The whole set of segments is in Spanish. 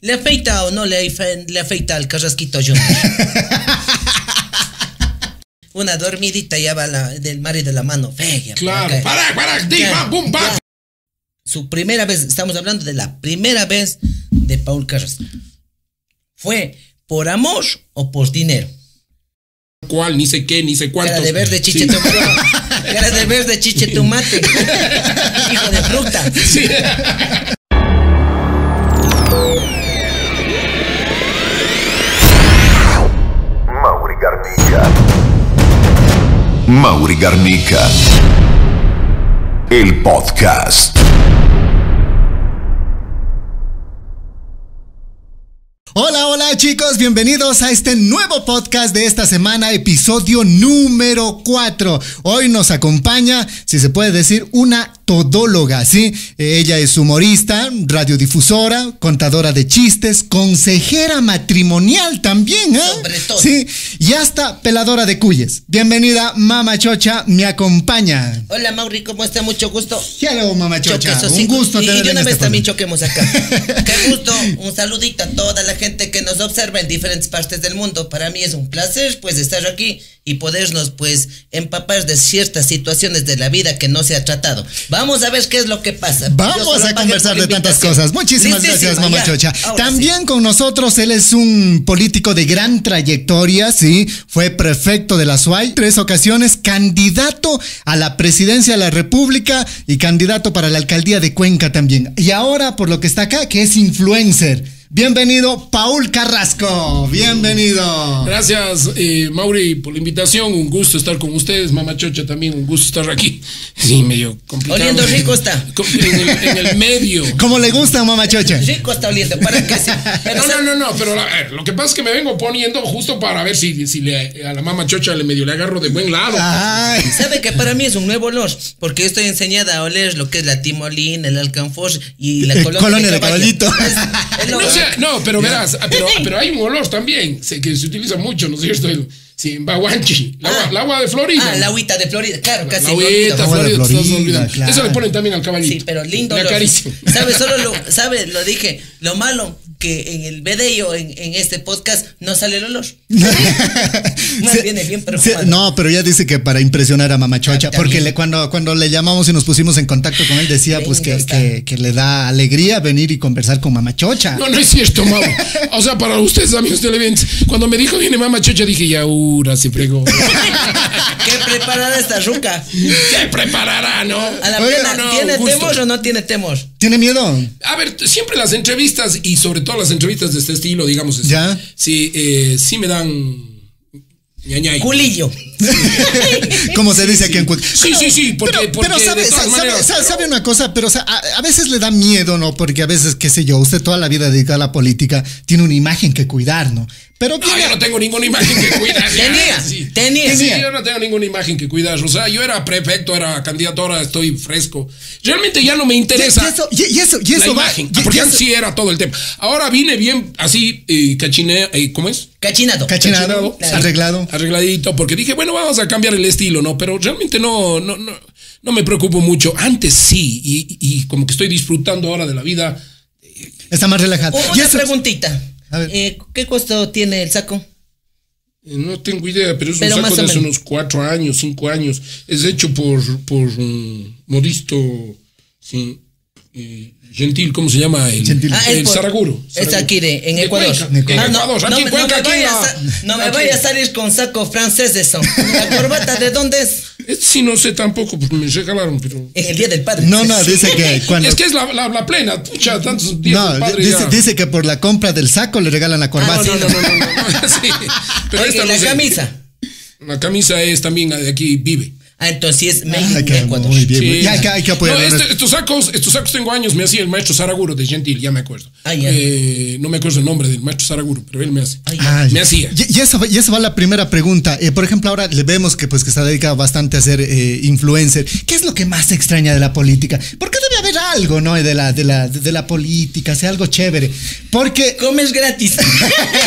¿Le afeita o no le, le afeita al Carrasquito Junior? Una dormidita ya va la, del marido de la mano. Fea, Claro. acá. Para, para, di, Ya, bam, bum, bam. ya. Su primera vez, estamos hablando de la primera vez de Paul Carrasco. ¿Fue por amor o por dinero? ¿Cuál? Ni sé qué, ni sé cuánto. Cara de verde, chiche Sí. tomate. Cara de verde, chiche tomate. Hijo de fruta. Sí. Mauri Garnica. El podcast. Hola, hola chicos, bienvenidos a este nuevo podcast de esta semana, episodio número 4. Hoy nos acompaña, si se puede decir, una todóloga, ¿sí? Ella es humorista, radiodifusora, contadora de chistes, consejera matrimonial también, ¿eh? Sobre todo. Sí, y hasta peladora de cuyes. Bienvenida, Mama Chocha, me acompaña. Hola Mauri, ¿cómo está? Mucho gusto. Hello, Mama Chocha, un cinco- gusto Y, y de una este vez también choquemos acá. Qué gusto. Un saludito a toda la gente que nos observa en diferentes partes del mundo. Para mí es un placer pues estar aquí y podernos pues empapar de ciertas situaciones de la vida que no se ha tratado. Vamos a ver qué es lo que pasa. Vamos a conversar de tantas cosas. Muchísimas Listísima, gracias, mamá ya. Chocha. Ahora También sí. con nosotros, él es un político de gran trayectoria, sí. Fue prefecto de la SUAY, tres ocasiones, candidato a la presidencia de la República y candidato para la alcaldía de Cuenca también. Y ahora, por lo que está acá, que es influencer. Bienvenido, Paul Carrasco. Bienvenido. Gracias, eh, Mauri, por la invitación. Un gusto estar con ustedes. Mamá Chocha también, un gusto estar aquí. Sí, medio complicado. Oliendo rico está. En el, en el medio. ¿Cómo le gusta, mamá Chocha? Rico está oliendo, para que sí. Pero No, no, no, no, pero la- eh, lo que pasa es que me vengo poniendo justo para ver si, si le, a la mamá chocha le medio le agarro de buen lado. Ay. Sabe que para mí es un nuevo olor, porque yo estoy enseñada a oler lo que es la timolín, el alcanfor y la Eh, colonia, colonia de caballito. Es- es lo- No, o sea, no, pero verás, ah, pero, pero hay un olor también que se utiliza mucho, ¿no es cierto? El- Sí, en Baguanchi, el agua, Ah. el agua de Florida. Ah, la agüita de Florida, claro, casi La agüita, de Florida, claro. Eso le ponen también al caballito. Sí, pero lindo. ¿Sabe? Solo lo, sabe, lo dije, lo malo que en el video, en, en este podcast, no sale el olor. Más Sí, viene bien sí, perfumado. no, pero ella dice que para impresionar a Mamá Chocha, Ah, porque le, cuando, cuando le llamamos y nos pusimos en contacto con él, decía pues que, que, que le da alegría venir y conversar con Mamá Chocha. No, no es cierto, Mau. O sea, para ustedes, amigos televidentes, cuando me dijo viene mamá chocha, dije, ya, ura, se fregó. ¿Qué preparada esta ruca? ¿Qué preparará, no? A la Oiga, plena, no, ¿tiene temor o no tiene temor? ¿Tiene miedo? A ver, siempre las entrevistas y sobre todo las entrevistas de este estilo, digamos. Ya. Sí, eh, sí me dan. ñañay. Culillo. Como se dice aquí en Cuenca. Sí, sí, sí, porque- pero, porque pero sabe, de todas sabe- maneras- sabe- sabe una cosa, pero o sea, a, a veces le da miedo, ¿no? Porque a veces, qué sé yo, usted toda la vida dedicada a la política tiene una imagen que cuidar, ¿no? Pero No, yo no tengo ninguna imagen que cuidar. Tenía, sí. tenía. Sí, yo no tengo ninguna imagen que cuidar. O sea, yo era prefecto, era candidato, ahora estoy fresco. Realmente ya no me y, interesa. y eso, y, y eso, y la eso va. imagen. y- y porque eso- antes sí era todo el tema. Ahora vine bien así, eh, cachinea, eh, ¿cómo es? Cachinado. Cachinado, Claro. arreglado. arregladito, porque dije, bueno, vamos a cambiar el estilo, ¿no? Pero realmente no, no, no, no me preocupo mucho. Antes sí, y, y como que estoy disfrutando ahora de la vida. Está más relajado. Una eso- preguntita. A ver. Eh, ¿Qué costo tiene el saco? Eh, No tengo idea, pero es Pero un saco de hace menos. unos cuatro años, cinco años. Es hecho por, por mm, Modisto, sí, eh, Gentil, ¿cómo se llama? El, Gentil. Ah, es el Saraguro. Es aquí de, en Ecuador. Ah, no me vaya a salir con saco francés de eso. ¿La corbata de dónde es? Este sí no sé tampoco, porque me regalaron, pero... En el Día del Padre. No, no, dice que cuando. Es que es la, la, la plena, pucha, tantos días No, del padre dice, ya. dice que por la compra del saco le regalan la corbata. no, no, no, no, no, no, sí. Pero Oye, esta ¿y no la sé. camisa. La camisa es también de aquí, vive. Ah, entonces Ah, in que Ecuador. muy bien. Sí. Ya hay que, hay que apoyar. No, este- estos sacos, estos sacos tengo años, me hacía el maestro Saraguro de Gentil, ya me acuerdo. Ah, ya. Eh, no me acuerdo el nombre del maestro Saraguro, pero él me hace. Ah, me hacía. Y, y eso, va- y eso va la primera pregunta. Eh, por ejemplo, ahora le vemos que pues que está dedicado bastante a ser eh, influencer. ¿Qué es lo que más extraña de la política? Porque debe haber algo, ¿no? De la, de la, de la política, sea algo chévere. Porque Comes gratis.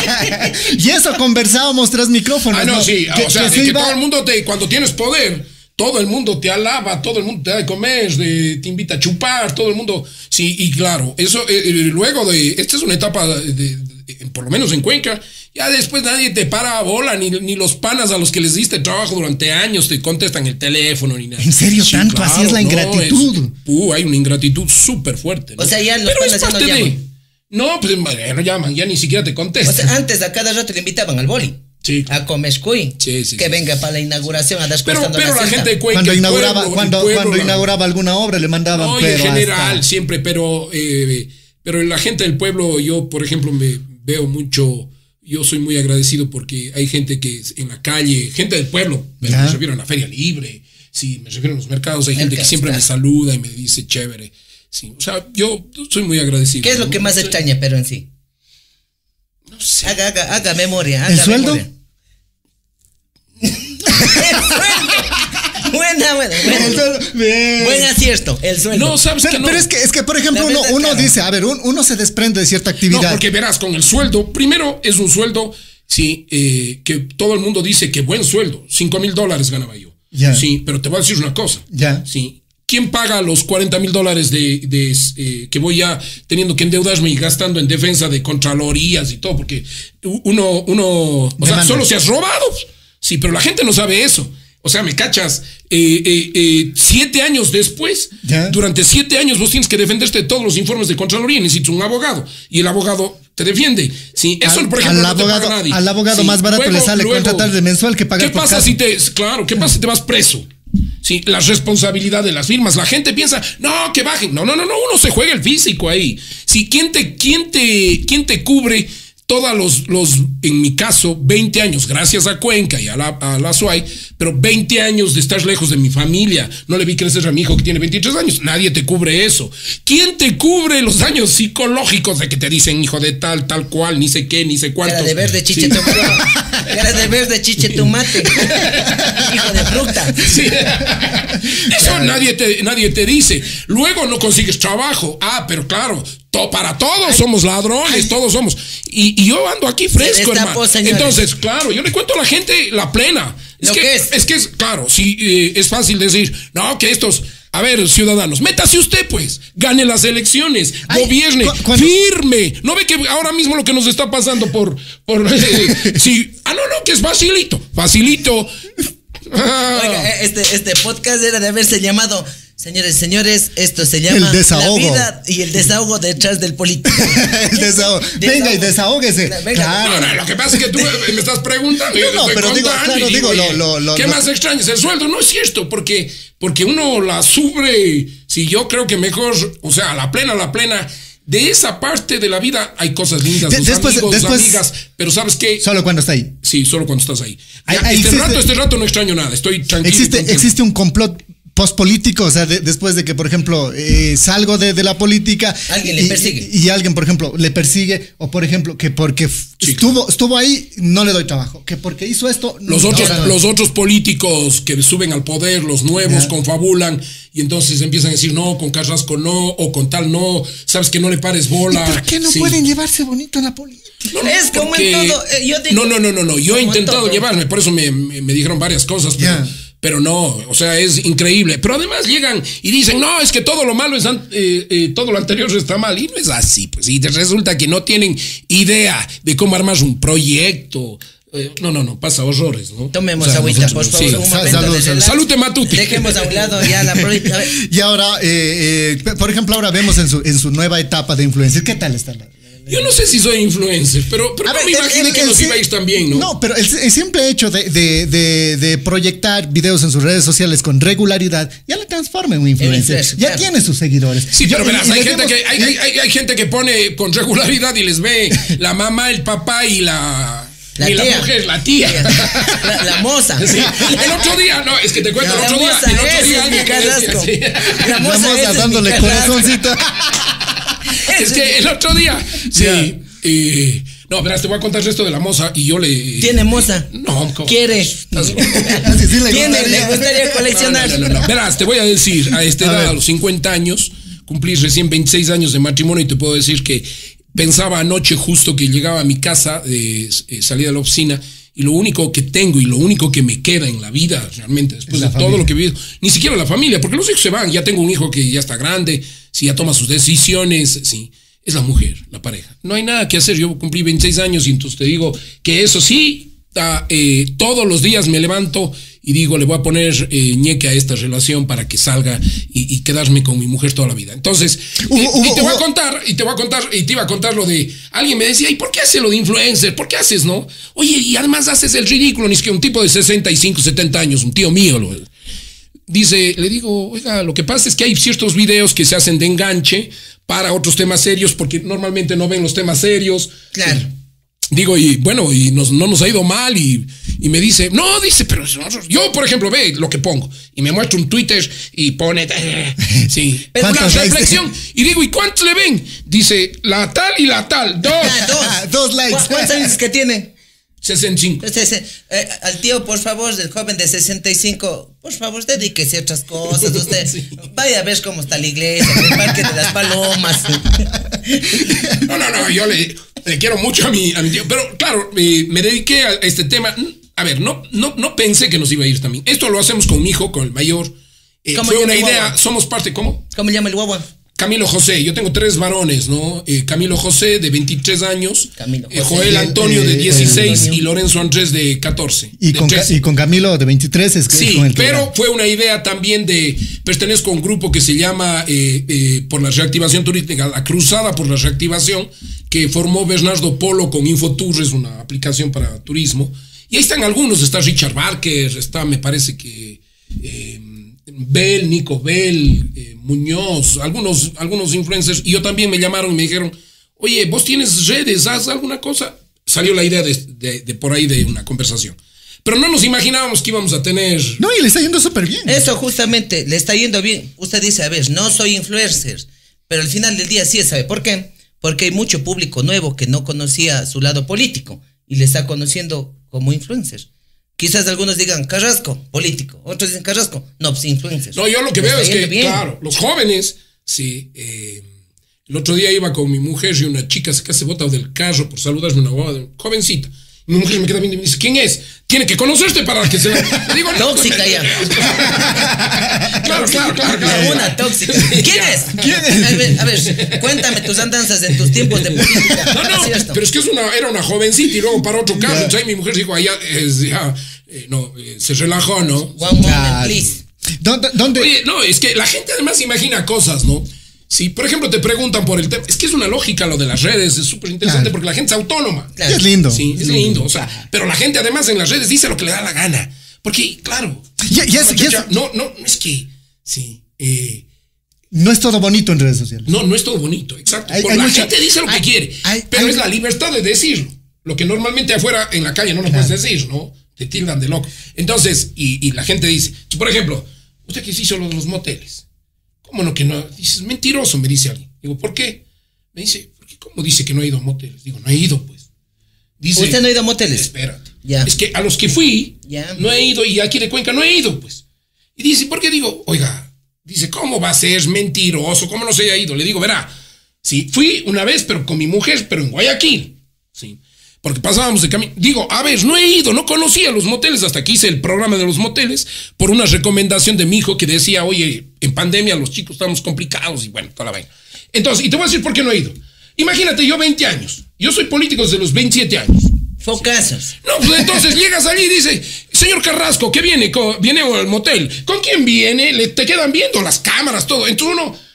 y eso conversábamos tras micrófonos. Ah, no, sí. Que- o sea, que de se que iba- todo el mundo te, cuando tienes poder, todo el mundo te alaba, todo el mundo te da de comer, de- te invita a chupar, todo el mundo. Sí, y claro, eso eh, eh, luego de. Esta es una etapa, de, de- de- por lo menos en Cuenca. Ya después nadie te para a bola, ni, ni los panas a los que les diste trabajo durante años te contestan el teléfono ni nada. ¿En serio tanto? Así es la ingratitud. es- uh, hay una ingratitud súper fuerte. ¿no? O sea, ya los Pero es panas ya no parte de- llaman. No, pues ya no llaman, ya ni siquiera te O contestan. sea, antes a cada rato le invitaban al boli. Sí. A Comescuy. Sí, sí, que sí, venga para la inauguración a dar pero pero la gente de Cuenca, Cuando inauguraba, pueblo, cuando, pueblo, cuando inauguraba alguna obra le mandaban No, pero en general, hasta- siempre, pero, eh, pero la gente del pueblo, yo, por ejemplo, me veo mucho, yo soy muy agradecido porque hay gente que en la calle, gente del pueblo, pero Ya. me refiero a la feria libre, sí, me refiero a los mercados, hay gente que siempre me saluda y me dice chévere. Sí, o sea, yo soy muy agradecido. ¿Qué es lo ¿no? que más extraña, pero en sí? No. Haga, haga, haga memoria. Haga ¿El sueldo? memoria. el sueldo. Buena, buena, buena. Bien. Buen acierto, el sueldo. No, sabes Pero, que no. pero es que, es que, por ejemplo, uno, verdad, uno claro. dice, a ver, un- uno se desprende de cierta No, actividad. porque verás, con el sueldo, primero es un sueldo, sí, eh, que todo el mundo dice que buen sueldo, 5 mil dólares ganaba yo. Ya. Sí, pero te voy a decir una cosa. Ya. Sí. ¿Quién paga los 40 mil dólares de, de, eh, que voy ya teniendo que endeudarme y gastando en defensa de contralorías y todo? Porque uno, uno, o sea, solo se has robado. Sí, pero la gente no sabe eso. O sea, me cachas, eh, eh, eh, siete años después, Ya. durante siete años vos tienes que defenderte de todos los informes de Contraloría y necesitas un abogado. Y el abogado te defiende. Sí, eso, Al- por ejemplo, al no te paga abogado- nadie. al abogado más barato le sale contratar de mensual que pagar ¿Qué pasa si te, claro, qué pasa si te vas preso? Sí, la responsabilidad de las firmas. La gente piensa, no, que bajen. No, no, no, no, uno se juega el físico ahí. Sí, ¿quién te, quién te, quién te cubre todos los, los, en mi caso, 20 años, gracias a Cuenca y a la, a la SUAY, pero 20 años de estar lejos de mi familia. No le vi crecer a mi hijo que tiene 23 años. Nadie te cubre eso. ¿Quién te cubre los daños psicológicos de que te dicen hijo de tal, tal cual, ni sé qué, ni sé cuánto? Cara de verde, chiche Sí. tomate. Cara de verde, chiche tomate. Hijo de fruta. Sí. Eso nadie, te, nadie te dice. Luego no consigues trabajo. Ah, pero claro, to- para todos somos ladrones, todos somos. Y, y yo ando aquí fresco, hermano. Entonces, claro, yo le cuento a la gente la plena. Lo que es. Es que es, claro, sí, eh, es fácil decir, no, que estos. A ver, ciudadanos, métase usted, pues. Gane las elecciones, Ay, gobierne, cu- firme. ¿No ve que ahora mismo lo que nos está pasando por. por eh, sí. Ah, no, no, que es facilito. Facilito. Ah. Oiga, eh, este, este podcast era de haberse llamado. Señores, señores, esto se llama El desahogo. La vida y el desahogo detrás del político. El desahogo. Venga y desahóguese. Venga. Claro. No, no, lo que pasa es que tú me estás preguntando. No, te pero digo, claro, y digo, oye, lo- lo- ¿Qué lo- más extrañas? El sueldo no es cierto, porque, porque uno la sufre. Si yo creo que mejor, o sea, a la plena, a la plena. De esa parte de la vida hay cosas lindas, De- después- amigos, después- amigas, pero ¿sabes qué? Solo cuando está ahí. Sí, solo cuando estás ahí. Ya, ahí este existe- rato, este rato no extraño nada, estoy tranquilo. existe un complot postpolítico, o sea, de- después de que, por ejemplo, eh, salgo de, de la política. Alguien le y- persigue. Y, y alguien, por ejemplo, le persigue, o por ejemplo, que porque estuvo, estuvo ahí, no le doy trabajo. Que porque hizo esto. Los no, otros, ahora no. los otros políticos que suben al poder, los nuevos, confabulan y entonces empiezan a decir no, con Carrasco no, o con tal no, sabes que no le pares ¿Y bola. por qué no Sí. pueden llevarse bonito en la política? No, no, Es como en todo, eh, yo digo- no, no, no, no, no. Yo he intentado todo. llevarme, por eso me, me- me dijeron varias cosas, pero. Pero no, o sea, es increíble. Pero además llegan y dicen, no, es que todo lo malo es, eh, eh, todo lo anterior está mal. Y no es así, pues. Y resulta que no tienen idea de cómo armar un proyecto. Eh, no, no, no, pasa horrores, ¿no? Tomemos O sea, agüita, por favor. sí. un momento salud, salud. relax. Salute, Matute. Dejemos a un lado ya la Y ahora, eh, eh, por ejemplo, ahora vemos en su, en su nueva etapa de influencer. ¿Qué tal está la? Yo no sé si soy influencer, pero, pero no ver, me el- imaginé el- que el nos iba a ir tan bien, ¿no? No, pero el, el simple hecho de, de- de- de proyectar videos en sus redes sociales con regularidad ya le transforma en un influencer. influencer, ya claro. tiene sus seguidores. Sí, Yo- pero verás, y- hay gente, que, hay, hay- hay- hay gente que pone con regularidad y les ve la mamá, el papá y la. La y la mujer, la tía. la, la moza. Sí. El otro día, no, es que te cuento, La el otro día, moza el otro día alguien decía, Carrasco. sí. La moza dándole corazoncito. Es que el otro día, sí. eh, no, verás, te voy a contar esto de la moza y yo le. Tiene moza. No, ¿cómo? Quiere. Así sí le Tiene, gustaría. le gustaría coleccionar. No, no, no, no. Verás, te voy a decir, a esta A edad, ver. a los 50 años, cumplí recién 26 años de matrimonio y te puedo decir que pensaba anoche justo que llegaba a mi casa, eh, eh, salí de la oficina y lo único que tengo y lo único que me queda en la vida realmente después Es de la todo familia. lo que he vivido, ni siquiera la familia, porque los hijos se van, ya tengo un hijo que ya está grande, si ya toma sus decisiones, sí, es la mujer, la pareja. No hay nada que hacer, yo cumplí 26 años y entonces te digo que eso sí, eh, todos los días me levanto y digo, le voy a poner eh, ñeque a esta relación para que salga y, y quedarme con mi mujer toda la vida. Entonces, eh, y te voy a contar, y te voy a contar, y te iba a contar lo de, alguien me decía, ¿y por qué hace lo de influencer? ¿Por qué haces, no? Oye, y además haces el ridículo, ni es que un tipo de 65, 70 años, un tío mío, lo, dice, le digo, oiga, lo que pasa es que hay ciertos videos que se hacen de enganche para otros temas serios, porque normalmente no ven los temas serios. Claro. Digo, y bueno, y nos- no nos ha ido mal, y, y me dice, no, dice, pero nosotros- yo, por ejemplo, ve lo que pongo, y me muestra un Twitter y pone, eh, sí, una ¿Cuántos likes? reflexión, y digo, ¿y cuántos le ven? Dice, la tal y la tal, dos, Ah, dos. Ah, dos likes. ¿Cu- ¿Cuántos años que tiene? 65. Este, ese, eh, al tío, por favor, del joven de 65, por favor, dedíquese a otras cosas. Usted vaya a ver cómo está la iglesia, el parque de las palomas. No, no, no, yo le, le quiero mucho a mi, a mi tío. Pero claro, eh, me dediqué a este tema. A ver, no, no, no pensé que nos iba a ir también. Esto lo hacemos con mi hijo, con el mayor. Eh, ¿Cómo fue una idea, guagua? somos parte, ¿cómo? ¿Cómo llama el guagua? Camilo José, yo tengo tres varones, ¿no? Eh, Camilo José, de 23 años. Camilo eh, José. Joel Antonio, de eh, 16. Antonio. Y Lorenzo Andrés, de 14. Y de con, Ca- 13. y con Camilo de 23 es que Sí, pero fue una idea también de pertenezco a un grupo que se llama eh, eh, por la reactivación turística, la Cruzada por la Reactivación, que formó Bernardo Polo con Infotour, es una aplicación para turismo. Y ahí están algunos, está Richard Barker, está, me parece que eh, Bell, Nico Bell, eh, Muñoz, algunos, algunos influencers. Y yo también me llamaron y me dijeron, oye, vos tienes redes, haz alguna cosa. Salió la idea de, de- de por ahí de una conversación. Pero no nos imaginábamos que íbamos a tener No, y le está yendo súper bien. Eso justamente le está yendo bien. Usted dice, a ver, no soy influencer, pero al final del día sí, ¿sabe por qué? Porque hay mucho público nuevo que no conocía su lado político y le está conociendo como influencer. Quizás algunos digan Carrasco, político. Otros dicen Carrasco, no, pues influencer. No, yo lo que veo es que, bien. claro, los jóvenes, sí. eh, el otro día iba con mi mujer y una chica se casi bota del carro por saludarme una boda, jovencita. Mi mujer me queda viendo y me dice, ¿quién es? Tiene que conocerte para que se. Le digo. Tóxica ya. claro, claro, claro, claro. Una tóxica. ¿Quién es? ¿Quién es? A ver, a ver, cuéntame tus andanzas en tus tiempos de política. No, no, ¿Cierto? pero es que es una, era una jovencita y luego para otro carro. Entonces ahí mi mujer dijo, allá, es, ya, eh, no, eh, se relajó, ¿no? One moment, please. ¿Dónde? dónde- Oye, no, es que la gente además imagina cosas, ¿no? Si, por ejemplo, te preguntan por el tema, es que es una lógica lo de las redes, es súper interesante Claro. porque la gente es autónoma. Claro. Es lindo. Sí, es lindo, o sea, pero la gente además en las redes dice lo que le da la gana. Porque, claro, Ya- ya es- una ya es- chacha- no, no, no es que, sí, eh, No es todo bonito en redes sociales. no, no es todo bonito, exacto. Hay- la mucha- gente dice lo que quiere, hay- pero hay- es la libertad de decirlo. Lo que normalmente afuera en la calle no lo puedes decir, ¿no? Te tildan de loco. Entonces, y, y la gente dice, por ejemplo, usted que se hizo lo de los moteles. ¿Cómo no que no? Dices, mentiroso, me dice alguien. Digo, ¿por qué? Me dice, ¿por qué? ¿cómo dice que no ha ido a moteles? Digo, no he ido, pues. Dice, ¿Usted no ha ido a moteles? Espérate. Ya. Es que a los que fui, Ya. no he ido y aquí de Cuenca no he ido, pues. Y dice, ¿por qué digo? Oiga, dice, ¿cómo va a ser mentiroso? ¿Cómo no se haya ido? Le digo, verá, sí, fui una vez, pero con mi mujer, pero en Guayaquil. Sí. Porque pasábamos de camino. Digo, a ver, no he ido, no conocía los moteles hasta que hice el programa de los moteles por una recomendación de mi hijo que decía, oye, en pandemia los chicos estamos complicados y bueno, toda la vaina. Entonces, y te voy a decir por qué no he ido. Imagínate, yo 20 años. Yo soy político desde los 27 años. Focazos. No, pues entonces llegas allí y dice, señor Carrasco, ¿qué viene? Viene al motel. ¿Con quién viene? Le, te quedan viendo las cámaras, todo. Entonces uno...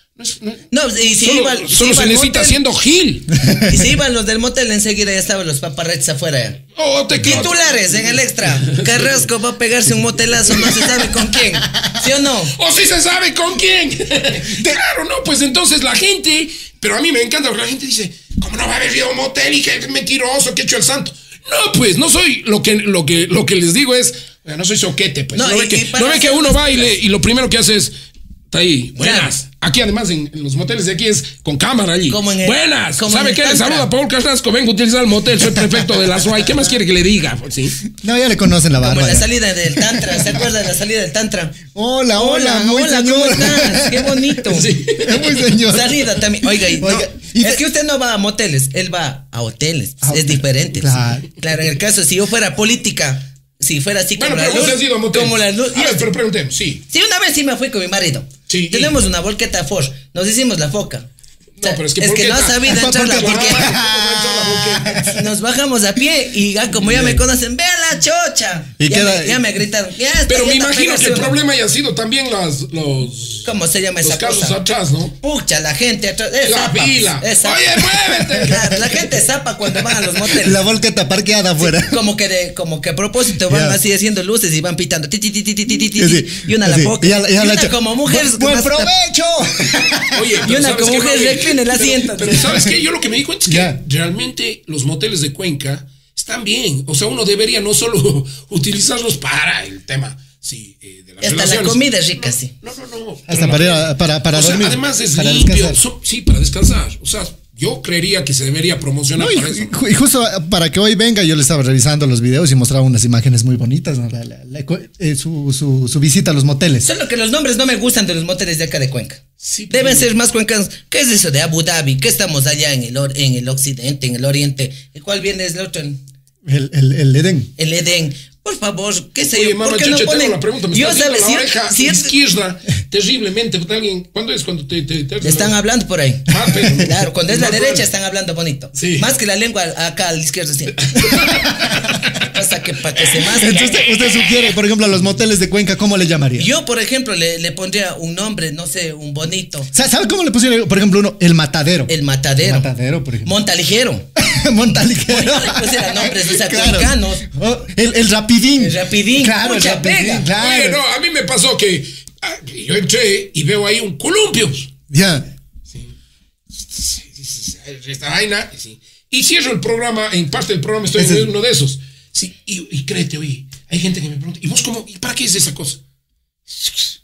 no y si solo iba, si solo iba se motel, haciendo gil. Y si iban los del motel, enseguida ya estaban los paparetes afuera. Oh, te Titulares en el extra. Carrasco va a pegarse un motelazo, no se sabe con quién. ¿Sí o no? O si se sabe con quién. claro, no, pues entonces la gente, pero a mí me encanta porque la gente dice, ¿cómo no va a haber ido a un motel y que mentiroso, que he hecho el santo? No, pues no soy, lo que, lo que, lo que les digo es, "Oiga, no soy soquete, pues. No, No, y- ve, que, no ve que uno va y, le- y lo primero que hace es, está ahí, buenas. Aquí además en, en los moteles de aquí es con cámara allí. Como en el- buenas. como ¿Sabe en qué? Le saluda a Paul Carrasco, vengo a utilizar el motel, soy prefecto de la SUAY. ¿Qué más quiere que le diga? Pues, ¿Sí? No, ya le conocen la Como barba. en la salida del Tantra. ¿Se acuerda de la salida del Tantra? Hola, hola, muy hola, ¿cómo estás? Qué bonito. Sí. muy señor. Salida también. Oiga, y no, Oiga. Y es que usted no va a moteles, él va a hoteles. A es diferente. claro. Claro, en el caso, si yo fuera política, si fuera así Bueno, como pero la luz. has ido a motel. Como la luz. A ver, pero preguntemos, sí. Sí, una vez sí me fui con mi marido. Sí, Tenemos una volqueta Ford. Nos hicimos la foca. No, pero es que es ¿por que no ta- sabía ¿Por entrar Ah. Nos bajamos a pie y ya, como ya me conocen, vean la chocha. Y ya, queda, me, ya me gritaron. Ya está, pero me imagino que el problema haya sido también las, los. ¿Cómo se llama los casos atrás, ¿no? Pucha, la gente atrás. Es la zapa, pila. Es zapa. Oye, muévete. La gente zapa cuando van a los moteles. La volqueta parqueada afuera. Sí, como, que de, como que a propósito van yeah. así haciendo luces y van pitando. Ti, ti, ti, sí, y una sí. la boca. Y, a, y, a y la una como mujer. ¡Buen provecho! Oye, y una como mujer reclina el asiento. Pero ¿sabes qué? Yo lo que me di cuenta es que realmente realmente los moteles de Cuenca están bien. O sea, uno debería no solo utilizarlos para el tema sí, eh, de las Hasta la comida es rica, sí. No, no, no. Hasta para para- para o sea, dormir, además es para limpio. so- sí, para descansar. O sea, yo creería que se debería promocionar No, y, para eso. y justo para que hoy venga, yo le estaba revisando los videos y mostraba unas imágenes muy bonitas, ¿no? La- la- la- eh, su, su- su visita a los moteles. Solo que los nombres no me gustan de los moteles de acá de Cuenca. Sí, pero- Deben ser más cuencanos. ¿Qué es eso de Abu Dhabi? ¿Qué estamos allá en el, or- en el occidente, en el oriente? ¿Y ¿Cuál viene es el otro? En El, el, el Edén. el Edén. Por favor, qué sé Oye, yo. mamá, ¿Por qué yo no ponen? tengo la pregunta. Me yo sabes, viendo la si, oreja si izquierda terriblemente. alguien, ¿Cuándo es cuando te, te, están hablando por ahí. Ah, pero- claro, cuando es la derecha están hablando bonito. Sí. Más que la lengua acá a la izquierda, sí. Hasta que para que se más. Entonces usted, sugiere, por ejemplo, a los moteles de Cuenca, ¿cómo le llamaría? Yo, por ejemplo, le, le pondría un nombre, no sé, un bonito. Sa- ¿Sabe cómo le pusieron, por ejemplo, uno? El matadero. El matadero. El matadero, por ejemplo. Montaligero. Montaligero. Pues eran nombres, o sea, Claro. cuencanos. Oh, el, el rapidín. El rapidín. Claro, el rapidín. pega. Claro. Oye, no, a mí me pasó que ah, yo entré y veo ahí un columpio. Ya. Esta vaina. sí. Y cierro el programa, en parte del programa estoy en uno de esos. Sí, y, y créete, oye, hay gente que me pregunta, ¿y vos cómo? ¿Y para qué es esa cosa?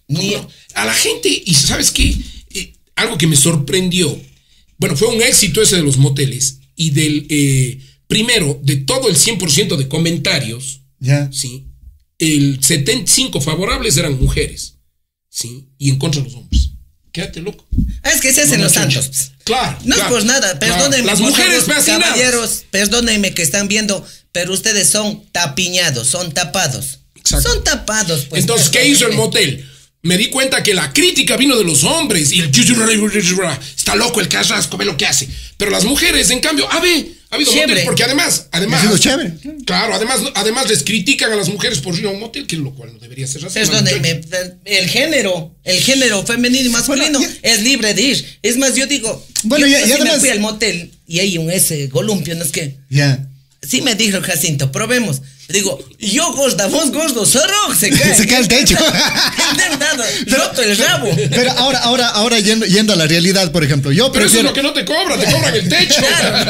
¿Cómo Ni- no? A la gente, y ¿sabes qué? Eh, algo que me sorprendió. Bueno, fue un éxito ese de los moteles y del, eh, primero, de todo el 100% de comentarios, Ya. ¿sí? El 75 favorables eran mujeres, ¿sí? Y en contra los hombres. Quédate loco. Ah, es que se hacen No, los santos. Claro. No claro, es por nada, claro. perdónenme. Las por mujeres. Caballeros, perdónenme que están viendo, pero ustedes son tapiñados, son tapados. Exacto. Son tapados, pues. Entonces, ¿qué hizo el motel? Me di cuenta que la crítica vino de los hombres y el está loco el carrasco, ve lo que hace. Pero las mujeres, en cambio, ah, ve, ha habido Chévere. moteles porque además, además, Ha sido chévere. claro, además, además les critican a las mujeres por ir a un motel, que lo cual no debería ser así. Perdónenme, el género, el género femenino y masculino Bueno, ya- es libre de ir. Es más, yo digo, Bueno, yo, y- yo y sí además- me fui al motel y hay un ese golumpio, no es que. Ya. Sí me dijo Jacinto, probemos. Digo, yo gorda, vos gordo, zorro, se cae. Se cae el techo. Roto el rabo. Pero ahora, ahora, ahora yendo, yendo a la realidad, por ejemplo, yo Pero eso es prefiero. lo que no te cobran, te cobran el techo.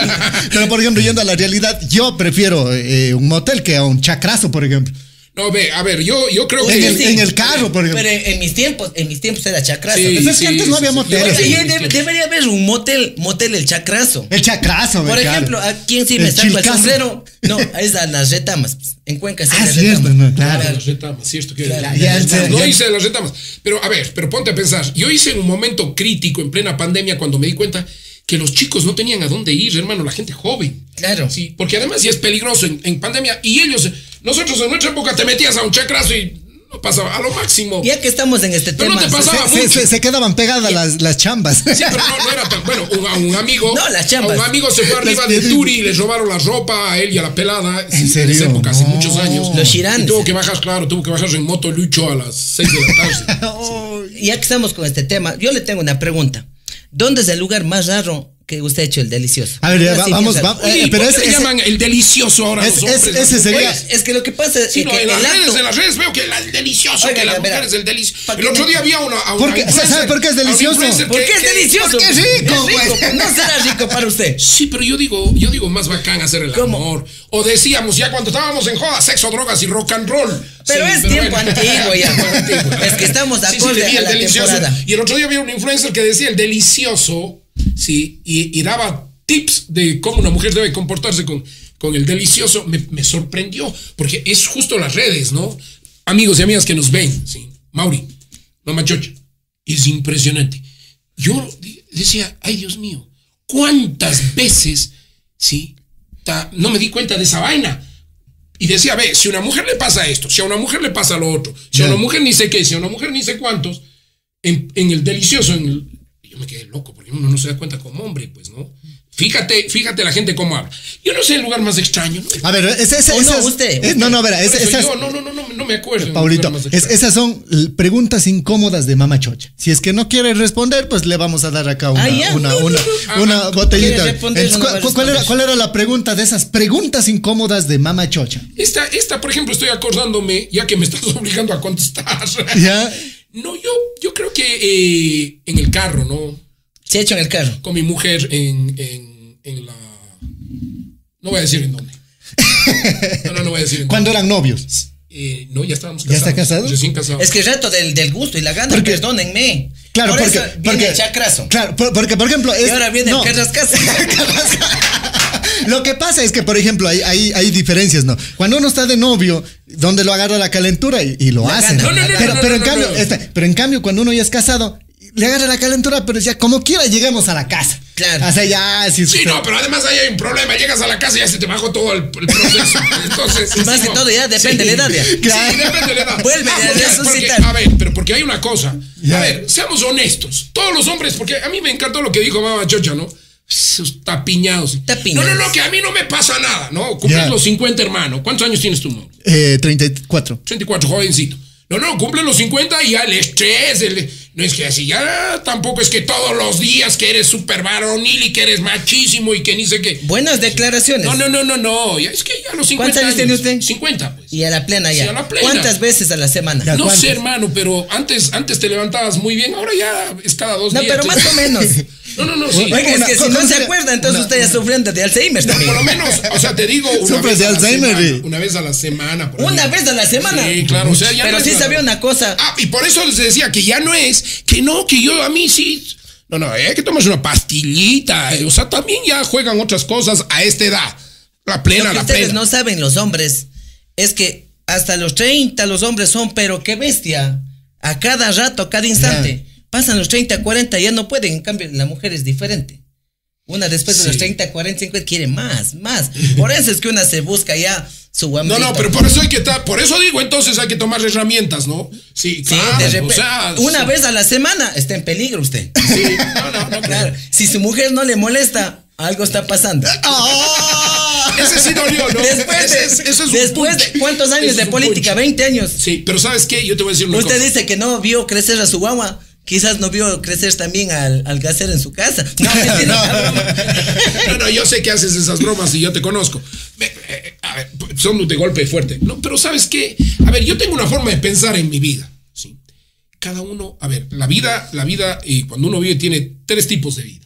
Pero por ejemplo, yendo a la realidad, yo prefiero eh, un motel que a un chacrazo, por ejemplo. No, ve, a ver, yo, yo creo En que. el- en el carro, por ejemplo. Pero en mis tiempos, en mis tiempos era chacrazo. Sí, Pues es que antes no había moteles. Oiga, y sí, de- sí. debería haber un motel, motel el chacrazo. El chacrazo, Por claro. ejemplo, ¿a quién sí El me saco el sombrero? No, es a las retamas. pues, En Cuenca sí Ah, las cierto, retamas. no, claro. Ah, las retamas, cierto que Claro, ya, ya, no ya. hice las retamas. Pero a ver, pero ponte a pensar. Yo hice en un momento crítico en plena pandemia cuando me di cuenta que los chicos no tenían a dónde ir, hermano, la gente joven. Claro. Sí, porque además ya es peligroso en, en pandemia. Y ellos, nosotros en nuestra época te metías a un chacrazo y no pasaba, a lo máximo. Ya que estamos en este Pero no tema. te pasaba Se, mucho. se- se quedaban pegadas las, las chambas. Sí, pero no, no era tan bueno. Un, a un amigo. No, las a chambas. un amigo se fue arriba de Turi y le robaron la ropa a él y a la pelada. ¿En Sí, serio? esa época, hace muchos años. Los Shirans. Y tuvo que bajar, claro, tuvo que bajar en moto lucho a las 6 de la tarde. Ya que estamos con este tema, yo le tengo una pregunta. ¿Dónde es el lugar más raro que usted ha hecho el delicioso? A ver, va- vamos, va- Eh, pero ¿por qué ese- le ese- llaman el delicioso ahora Es- los es- ese sería-? Es que lo que pasa es Sí, que no, en las redes, acto- en las redes veo que la- el delicioso, Oiga, que las mujeres el delicioso. El otro día había una. a ¿Por una influencer- ¿Sabe por qué es delicioso? influencer ¿Por que- qué es delicioso? porque es rico, Es rico, güey. No será rico para usted. Sí, pero yo digo, yo digo más bacán hacer el ¿Cómo? amor. O decíamos ya cuando estábamos en joda, sexo, drogas y rock and roll. Pero Sí, es tiempo bueno. antiguo ya. Antiguo. Es que estamos Sí, sí, acorde le vi a el la temporada. Y el otro día había un influencer que decía el delicioso, sí, y, y daba tips de cómo una mujer debe comportarse con, con el delicioso. Me, me sorprendió, porque es justo las redes, ¿no? Amigos y amigas que nos ven, sí. Mauri, mamá chocha, es impresionante. Yo decía, ay Dios mío, ¿Cuántas veces, sí, ta- no me di cuenta de esa vaina? Y decía, ve, si a una mujer le pasa esto, si a una mujer le pasa lo otro, si a una mujer ni sé qué, si a una mujer ni sé cuántos, en, en el delicioso, en el- yo me quedé loco, porque uno no se da cuenta como hombre, pues, ¿no? Fíjate, fíjate la gente cómo habla. Yo no sé el lugar más extraño, ¿no? A ver, ese, ese, Oh, no, esas- usted, no, no, verá, esas, yo, no, no, no, no, no me acuerdo. Paulito, es- extraño. esas son preguntas incómodas de Mama Chocha. Si es que no quiere responder, pues le vamos a dar acá una, Ah, una, una, una botellita. quiere responder, Entonces, no va a ¿cu- cu- ¿cuál, era. ¿Cuál era la pregunta de esas preguntas incómodas de Mama Chocha? Esta, esta, por ejemplo, estoy acordándome, ya que me estás obligando a contestar. ¿Ya? No, yo, yo creo que eh, en el carro, ¿no? Se ha hecho en el carro. Con mi mujer en, en, en la. No voy a decir en dónde. No, no, no voy a decir en Cuando dónde. eran novios. Eh, no, ya estábamos ¿Ya casados. está casado? Recién casados. Es que el reto del, del gusto y la gana, Porque- perdónenme. Claro, Por porque, eso viene porque el chacrazo. Claro, por- porque por ejemplo, es, y ahora viene no, el carrascazo. Lo que pasa es que, por ejemplo, hay, hay, hay diferencias, ¿no? Cuando uno está de novio, donde lo agarra la calentura y, y lo La hacen. No, no, no, pero, no, pero no, en no, cambio, no. este, pero en cambio, cuando uno ya es casado, le agarra la calentura, pero ya como quiera llegamos a la casa. Claro. O sea, ya, si Sí, no, pero además ahí hay un problema. Llegas a la casa y ya se te bajó todo el, el proceso. Entonces, más que todo ya depende de la edad ya. Claro. Sí, depende de la edad. Vuelve a porque- resucitar. porque, a ver, pero porque hay una cosa. Ya. A ver, seamos honestos. Todos los hombres, porque a mí me encantó lo que dijo Mama Chocha, ¿no? Tapiñados. Tapiñados. No, no, no, que a mí no me pasa nada, ¿no? Cumples los 50, hermano. ¿Cuántos años tienes tú, no? Eh, 34. 34, jovencito. No, no, cumple los 50 y ya el estrés, el- no es que así, ya tampoco es que todos los días que eres súper varonil y que eres machísimo y que ni sé qué. Buenas declaraciones. No, no, no, no, no, ya es que ya a los 50 ¿Cuántos años tiene usted? 50, pues. Y a la plena ya. Sí, a la plena. ¿Cuántas veces a la semana? No sé, hermano, pero antes, antes te levantabas muy bien, ahora ya es cada dos No, días. pero más o menos. No, no, no, sí. Oiga, es que si ¿cómo no se acuerda, entonces usted ya sufriendo de Alzheimer No, también. por lo menos, o sea, te digo, una vez de a la Alzheimer, semana. eh. Una vez a la semana. Una vez a la semana. Sí, claro, o sea, ya Pero no sí sabía una cosa. Ah, y por eso les decía que ya no es, que no, que yo a mí sí. No, no, hay que tomarse una pastillita. eh, O sea, también ya juegan otras cosas a esta edad. La plena, Lo que la ustedes plena. no saben, los hombres, es que hasta los 30 los hombres son, pero qué bestia. A cada rato, a cada instante. Pasan los 30, 40, ya no pueden. En cambio, la mujer es diferente. Una después de Sí. los 30, 40, 50 quiere más, más. Por eso es que una se busca ya su No, guambrito. no, pero por eso hay que ta- por eso digo, entonces hay que tomar herramientas, ¿no? Sí, Sí, claro. de o repente, sea, una sí. vez a la semana está en peligro usted. Sí, no, no, no, Claro, si su mujer no le molesta, algo está pasando. ¡Ah! Ese sí dolió, ¿no? Después Ese es- de, ese es después de cuántos años de es un política, punch. 20 años. Sí, pero ¿sabes qué? Yo te voy a decir una Usted cosa. dice que no vio crecer a su guagua. Quizás no vio crecer también al, al gasero en su casa. No, mentira. No, no, yo sé que haces esas bromas y yo te conozco. Me- eh, a ver, son de golpe fuerte. No, pero ¿sabes qué? A ver, yo tengo una forma de pensar en mi vida. ¿sí? Cada uno, a ver, la vida, la vida, y cuando uno vive, tiene tres tipos de vida.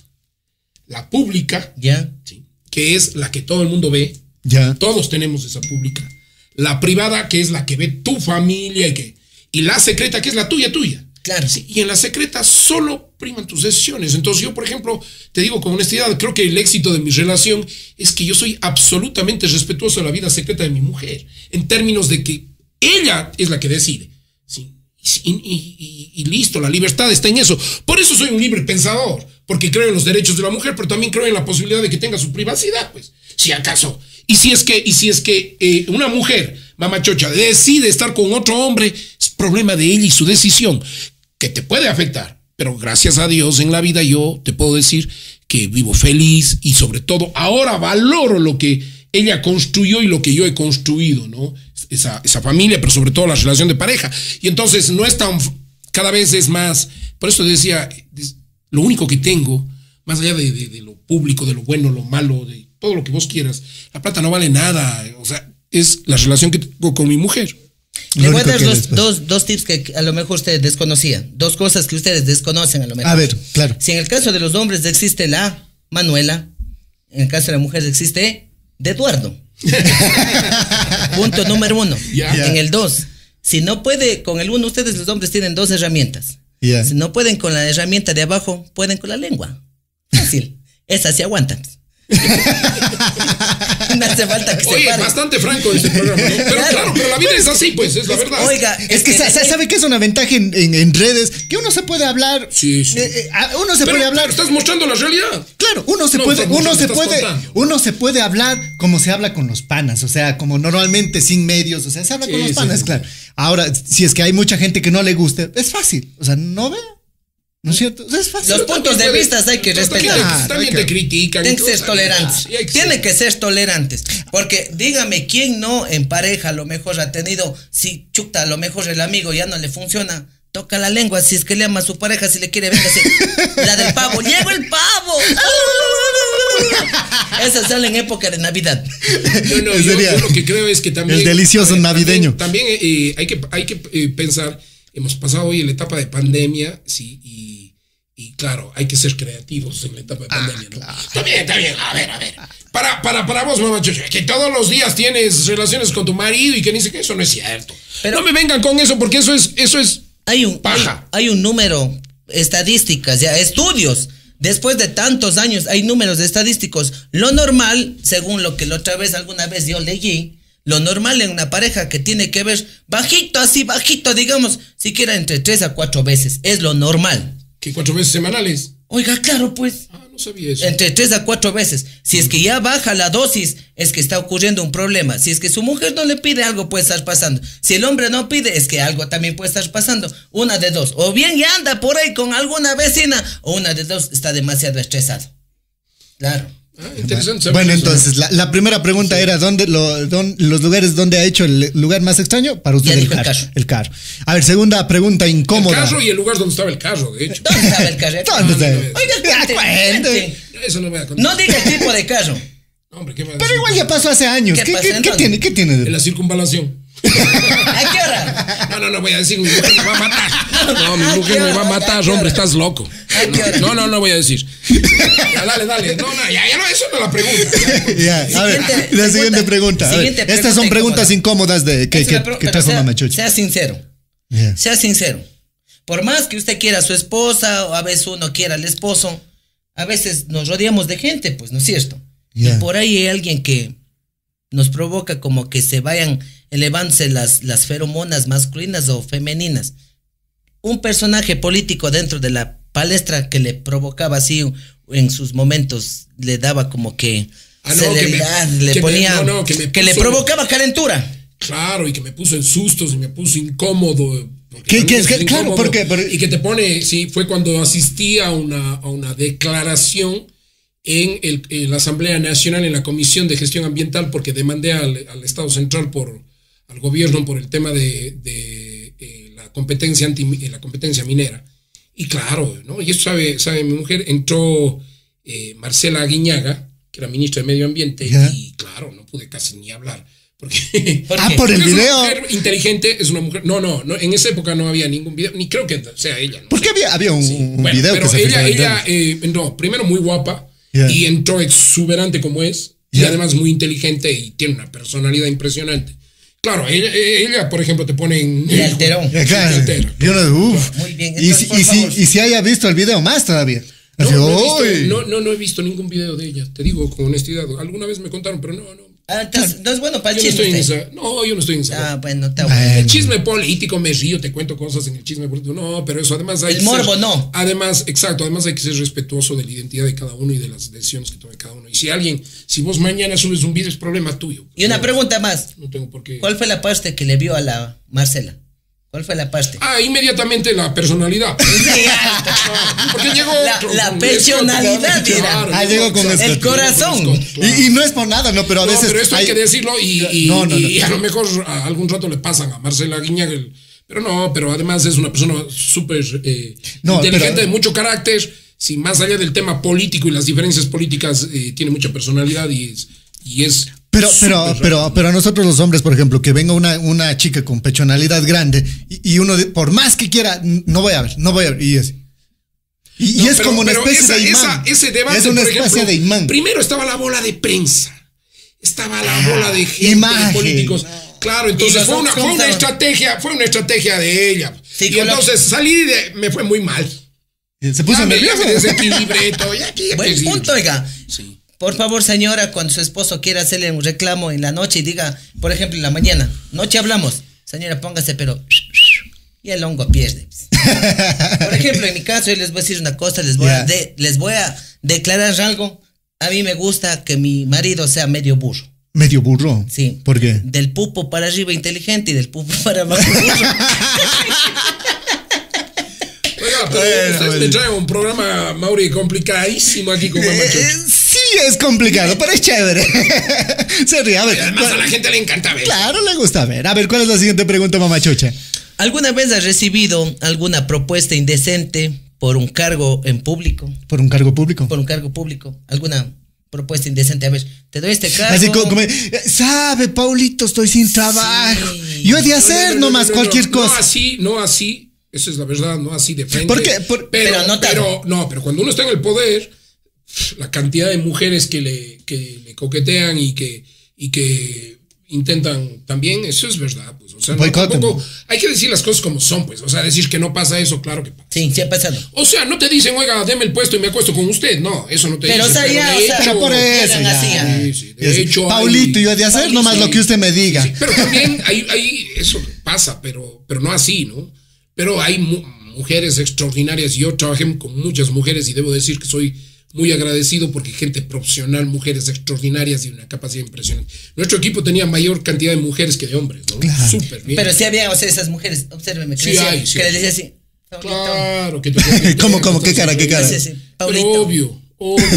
La pública, Ya. ¿sí? que es la que todo el mundo ve. Ya. Todos tenemos esa pública. La privada, que es la que ve tu familia y que. Y la secreta, que es la tuya, tuya. Y en la secreta solo priman tus decisiones. Entonces yo, por ejemplo, te digo con honestidad, creo que el éxito de mi relación es que yo soy absolutamente respetuoso de la vida secreta de mi mujer, en términos de que ella es la que decide. Y listo, la libertad está en eso. Por eso soy un libre pensador, porque creo en los derechos de la mujer, pero también creo en la posibilidad de que tenga su privacidad, pues, si acaso. Y si es que, y si es que eh, una mujer, mamachocha, decide estar con otro hombre, es problema de ella y su decisión, que te puede afectar. Pero gracias a Dios en la vida yo te puedo decir que vivo feliz y sobre todo ahora valoro lo que ella construyó y lo que yo he construido, ¿no? Esa, esa familia, pero sobre todo la relación de pareja. Y entonces no es tan, cada vez es más, por eso decía, lo único que tengo, más allá de, de- de lo público, de lo bueno, lo malo, de todo lo que vos quieras, la plata no vale nada, o sea, es la relación que tengo con mi mujer. Le voy a dar dos, dos, dos tips que a lo mejor ustedes desconocían. Dos cosas que ustedes desconocen a lo mejor. A ver, claro. Si en el caso de los hombres existe la Manuela, en el caso de la mujer existe de Eduardo. Punto número uno. Ya. En el dos, si no puede con el uno, ustedes los hombres tienen dos herramientas. Ya. Si no pueden con la herramienta de abajo, pueden con la lengua. Fácil. Esas se aguantan. Una hace falta que se Oye, pare. bastante franco este programa, ¿no? Pero Claro. claro, pero la vida es así, pues, es la verdad. Oiga, Es que sa- sa- sabe que es una ventaja en, en- en redes que uno se puede hablar. Sí, sí. eh, eh, a- uno se pero, puede hablar. pero estás mostrando la realidad. Claro, uno se No, puede, uno se puede, contando. uno se puede hablar como se habla con los panas, o sea, como normalmente sin medios, o sea, se habla Sí, con los panas, sí. claro. Ahora, si es que hay mucha gente que no le guste, es fácil, o sea, no ve, ¿no es cierto? O sea, es fácil. Los puntos de vista hay que respetar. También Claro, te critican. Tienen que ser tolerantes. Que Tienen ser- que ser tolerantes. Porque dígame, ¿quién no en pareja a lo mejor ha tenido, si chuta, a lo mejor el amigo ya no le funciona? Toca la lengua, si es que le ama a su pareja, si le quiere, véngase. La del pavo, llegó el pavo. Esa sale en época de Navidad. No, no, yo, lo que creo es que también. el delicioso ver, navideño. También, también, eh, hay que, hay que eh, pensar, hemos pasado hoy en la etapa de pandemia, sí, y, y claro, hay que ser creativos en la etapa de Ah, pandemia. ¿no? Está bien, está bien, a ver, a ver. Para, para, para vos, mamá, Chucha, que todos los días tienes relaciones con tu marido y que dice que eso no es cierto. Pero- no me vengan con eso porque eso es, eso es. Hay un, hay, Paja. hay un número, estadísticas, ya, estudios. Después de tantos años, hay números estadísticos. Lo normal, según lo que la otra vez, alguna vez yo leí, lo normal en una pareja que tiene que ver bajito, así bajito, digamos, siquiera entre tres a cuatro veces. Es lo normal. Que cuatro veces semanales. Oiga, claro, pues. Ah, no sabía eso. Entre tres a cuatro veces. Si es que ya baja la dosis, es que está ocurriendo un problema. Si es que su mujer no le pide algo, puede estar pasando. Si el hombre no pide, es que algo también puede estar pasando. Una de dos. O bien ya anda por ahí con alguna vecina, o una de dos está demasiado estresado. Claro. Ah, interesante saber Bueno, entonces, la, la primera pregunta era, ¿dónde lo, los lugares donde ha hecho el lugar más extraño? Para usted Ya el dijo el carro, el carro. A ver, segunda pregunta El incómoda. carro y el lugar donde estaba el carro, de hecho. ¿Dónde estaba el carro? ¿Dónde está? Oiga, cuente, cuente. Eso no voy a contar. No diga el tipo de carro. Hombre, ¿qué va a Pero igual ya pasó hace años. ¿Qué ¿Qué, pasa, qué- qué entonces? tiene? ¿Qué tiene? En la circunvalación. ¿A qué hora? No, no, no voy a decir, mi mujer me va a matar. No, mi mujer me va a matar, ¿A qué hombre, estás loco. ¿A qué hora? No, no, no voy a decir. Ya, dale, dale. No, no, ya, ya no, eso no la pregunta. Ya. Ya, a ver, Siguiente- la siguiente pregunta. a ver, siguiente estas son preguntas incómoda. incómodas de que, que, que trajo sea, Mama Chuchi. Sea sincero. Sea sincero. Por más que usted quiera a su esposa, o a veces uno quiera al esposo, a veces nos rodeamos de gente, pues, ¿no es cierto? Y por ahí hay alguien que nos provoca como que se vayan elevándose las, las feromonas masculinas o femeninas. Un personaje político dentro de la palestra que le provocaba así en sus momentos, le daba como que Ah, no, que me- celeridad, le que me- ponía, no, no, que me le puso- provocaba calentura. Claro, y que me puso en sustos y me puso incómodo. porque ¿Qué- qué es claro, porque- pero- Y que te pone, sí, fue cuando asistí a una, a una declaración en, el- en la Asamblea Nacional, en la Comisión de Gestión Ambiental, porque demandé al, al Estado Central por, al gobierno por el tema de, de, eh, la competencia anti, eh, la competencia minera. Y claro, ¿no? Y eso sabe, sabe mi mujer, entró eh, Marcela Aguiñaga, que era ministra de Medio Ambiente, Ya. y claro, no pude casi ni hablar. Porque, ¿Por Ah, qué? por el porque es video. una mujer inteligente, es una mujer. No, no, no, en esa época no había ningún video, ni creo que sea ella. No Porque sé. había, había un, Sí, un bueno, video pero que se ella, ella eh, no, primero muy guapa Yeah. y entró exuberante como es y además muy inteligente y tiene una personalidad impresionante. Claro, ella, ella, por ejemplo, te pone en. Le alteró. Ya, claro. Te altera. Yo no, uf. Muy bien, Y, entonces, si, por y, si, y si haya visto el video más todavía. No, Así, no, he "Uy". visto, no, no, no he visto ningún video de ella, te digo con honestidad. Alguna vez me contaron, pero no, no. Ah, entonces, no es bueno para el Yo no chisme. estoy en. No, yo no estoy en esa. Ah, bueno, está Bueno. bueno. El chisme político me río, te cuento cosas en el chisme político. No, pero eso además hay El que morbo, ser- no. Además, exacto, además hay que ser respetuoso de la identidad de cada uno y de las decisiones que tome cada uno. Y si alguien, si vos mañana subes un video, es problema tuyo. Y una No, pregunta más. No tengo por qué. ¿Cuál fue la parte que le vio a la Marcela? ¿Cuál fue la parte? Ah, inmediatamente la personalidad. Sí. Porque llegó La- con- la con personalidad, mira. claro, Ah, llegó con exacto. El corazón. Y, y no es por nada, no, pero a No, veces. pero esto hay, que decirlo y, y- No, no, no. y a lo mejor a algún rato le pasan a Marcela Guiñaga. el- Pero no, pero además es una persona súper eh, No, inteligente, pero- de mucho carácter. Si más allá del tema político y las diferencias políticas, eh, tiene mucha personalidad y es. Y es Pero, pero, súper pero, pero a nosotros los hombres, por ejemplo, que venga una, una chica con pechonalidad grande y, y uno, de- por más que quiera, no voy a ver, no voy a ver. Y es, y, es pero- como una especie esa- de imán. esa- ese debate, es una por especie ejemplo, de imán. Primero estaba la bola de prensa. Estaba la Ah, bola de gente, imagen. de políticos. Claro, entonces fue una, fue una estrategia, fue una estrategia de ella. Sí, y con la- entonces salí de, me fue muy mal. Se puso Ya me, ya nervioso. me desequilibré todo. Ya, ya Buen punto, oiga. Sí. Por favor, señora, cuando su esposo quiera hacerle un reclamo en la noche y diga, por ejemplo, en la mañana, noche hablamos, señora, póngase, pero. Y el hongo pierde. Por ejemplo, en mi caso, yo les voy a decir una cosa, les voy, a, Ya. de- les voy a declarar algo. A mí me gusta que mi marido sea medio burro. Medio burro. Sí. ¿Por qué? Del pupo para arriba inteligente y del pupo para abajo burro. Oiga, pero Bueno, ustedes bueno. me traen un programa, Mauri, complicadísimo aquí con sí, es complicado, pero es chévere. Se ríe. A ver, además a la gente le encanta ver. Claro, le gusta ver. A ver, ¿cuál es la siguiente pregunta, mamá chocha? ¿Alguna vez has recibido alguna propuesta indecente por un cargo en público? Por un cargo público. Por un cargo público. ¿Alguna propuesta indecente? A ver, te doy este cargo. Así como, como, eh, sabe, Paulito, estoy sin trabajo. Sí. Yo he de no, hacer no, no, nomás no, no, cualquier no, cosa. No así, no así. Esa es la verdad, no así de frente. ¿Por qué? Por- pero, Pero no pero, no, pero cuando uno está en el poder, la cantidad de mujeres que le, que le coquetean y que, y que intentan también, eso es verdad. Pues, o sea, no, tampoco- hay que decir las cosas como son, pues. O sea, decir que no pasa eso, claro que pasa. Sí, sí ha pasado. O sea, no te dicen, oiga, deme el puesto y me acuesto con usted. No, eso no te Pero, dicen. o sea, ya, de o sea, Pero por eso, ya. Sí, sí, de Es- hecho, Paulito, hay- yo de hacer Paulito, nomás lo que usted me diga. Pero también hay, hay- eso pasa, pero, pero no así, ¿no? Pero hay mu- mujeres extraordinarias. Yo trabajé con muchas mujeres y debo decir que soy muy agradecido porque gente profesional, mujeres extraordinarias y una capacidad impresionante. Nuestro equipo tenía mayor cantidad de mujeres que de hombres, ¿no? Claro. Súper bien. Pero sí había, o sea, esas mujeres, obsérveme, que, Sí decía- hay, sí que le hay. decía así. Paulito. Claro, que te ¿Cómo, cómo? ¿Qué cara, qué cara? Sí, sí, Pero obvio, obvio.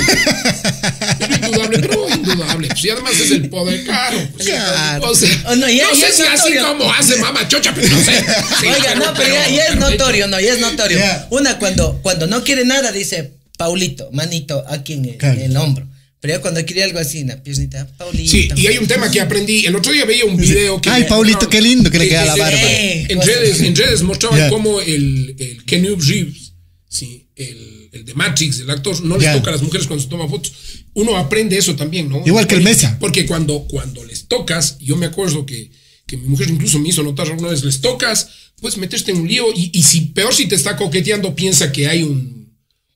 Pero indudable, pero indudable. Pues, y además es el poder, claro. pues. Claro. O sea, Oh, no, ya- no ya sé es si así como hace mamá chocha, pero no sé. Sí, Oiga, no, pero ya, ya es notorio, no, ya es notorio. Una cuando, cuando no quiere nada dice Paulito, manito, aquí en el, Claro. en el hombro. Pero ya cuando quiere algo así en la piernita, Paulito. Sí, y hay un tema que aprendí. El otro día veía un video que. Ay, Paulito, qué lindo que le queda la barba. Eh, En redes, en redes mostraban Ya. cómo el, el Kenny Reeves, sí, el, el de Matrix, el actor, no les Ya. toca a las mujeres cuando se toman fotos. Uno aprende eso también, ¿no? Igual que el Messi. Porque cuando, cuando les tocas, yo me acuerdo que, que mi mujer incluso me hizo notar alguna vez, les tocas, puedes meterte en un lío y, y si peor si te está coqueteando, piensa que hay un,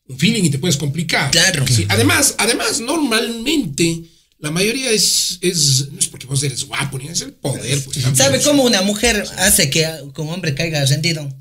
un feeling y te puedes complicar. Claro. Sí, Además, además, normalmente la mayoría es, es no es porque vos eres guapo, ni es el poder. Pues. ¿Sabe cómo una mujer hace que un hombre caiga rendido?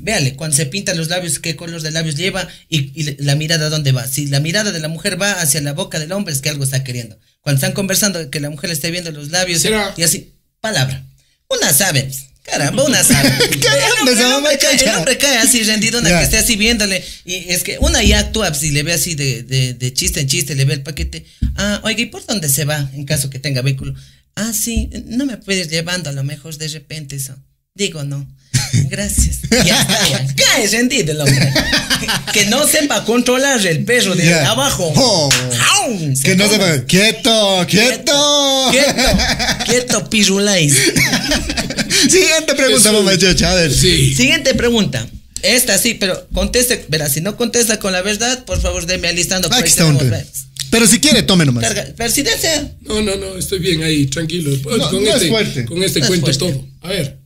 Véale, cuando se pinta los labios, qué color de labios lleva y, y la mirada dónde va. Si la mirada de la mujer va hacia la boca del hombre es que algo está queriendo. Cuando están conversando, que la mujer le esté viendo los labios ¿Será? y así, palabra. Una sabe, caramba, una. Caramba, el, hombre, cae, el hombre cae así rendido, una que esté así viéndole. Y es que una ya actúa, si le ve así de, de, de chiste en chiste, le ve el paquete. Ah, oiga, ¿y por dónde se va en caso que tenga vehículo? Ah, sí, no me puedes llevando a lo mejor de repente eso. Digo, no. Gracias. Ya está. Cae rendido el hombre. Que no sepa controlar el perro de abajo. Oh. Que no come. se Quieto, quieto. Quieto, quieto, pirulais. Siguiente pregunta, ver. Sí. Siguiente pregunta. Esta sí, pero conteste, verá, si no contesta con la verdad, por favor, déme alistando. por Aquí está un Pero si quiere, tome nomás. Carga, pero si desea. No, no, no, estoy bien ahí, tranquilo. Pues, No, con, no es este, fuerte. con este No es cuento fuerte. todo. A ver.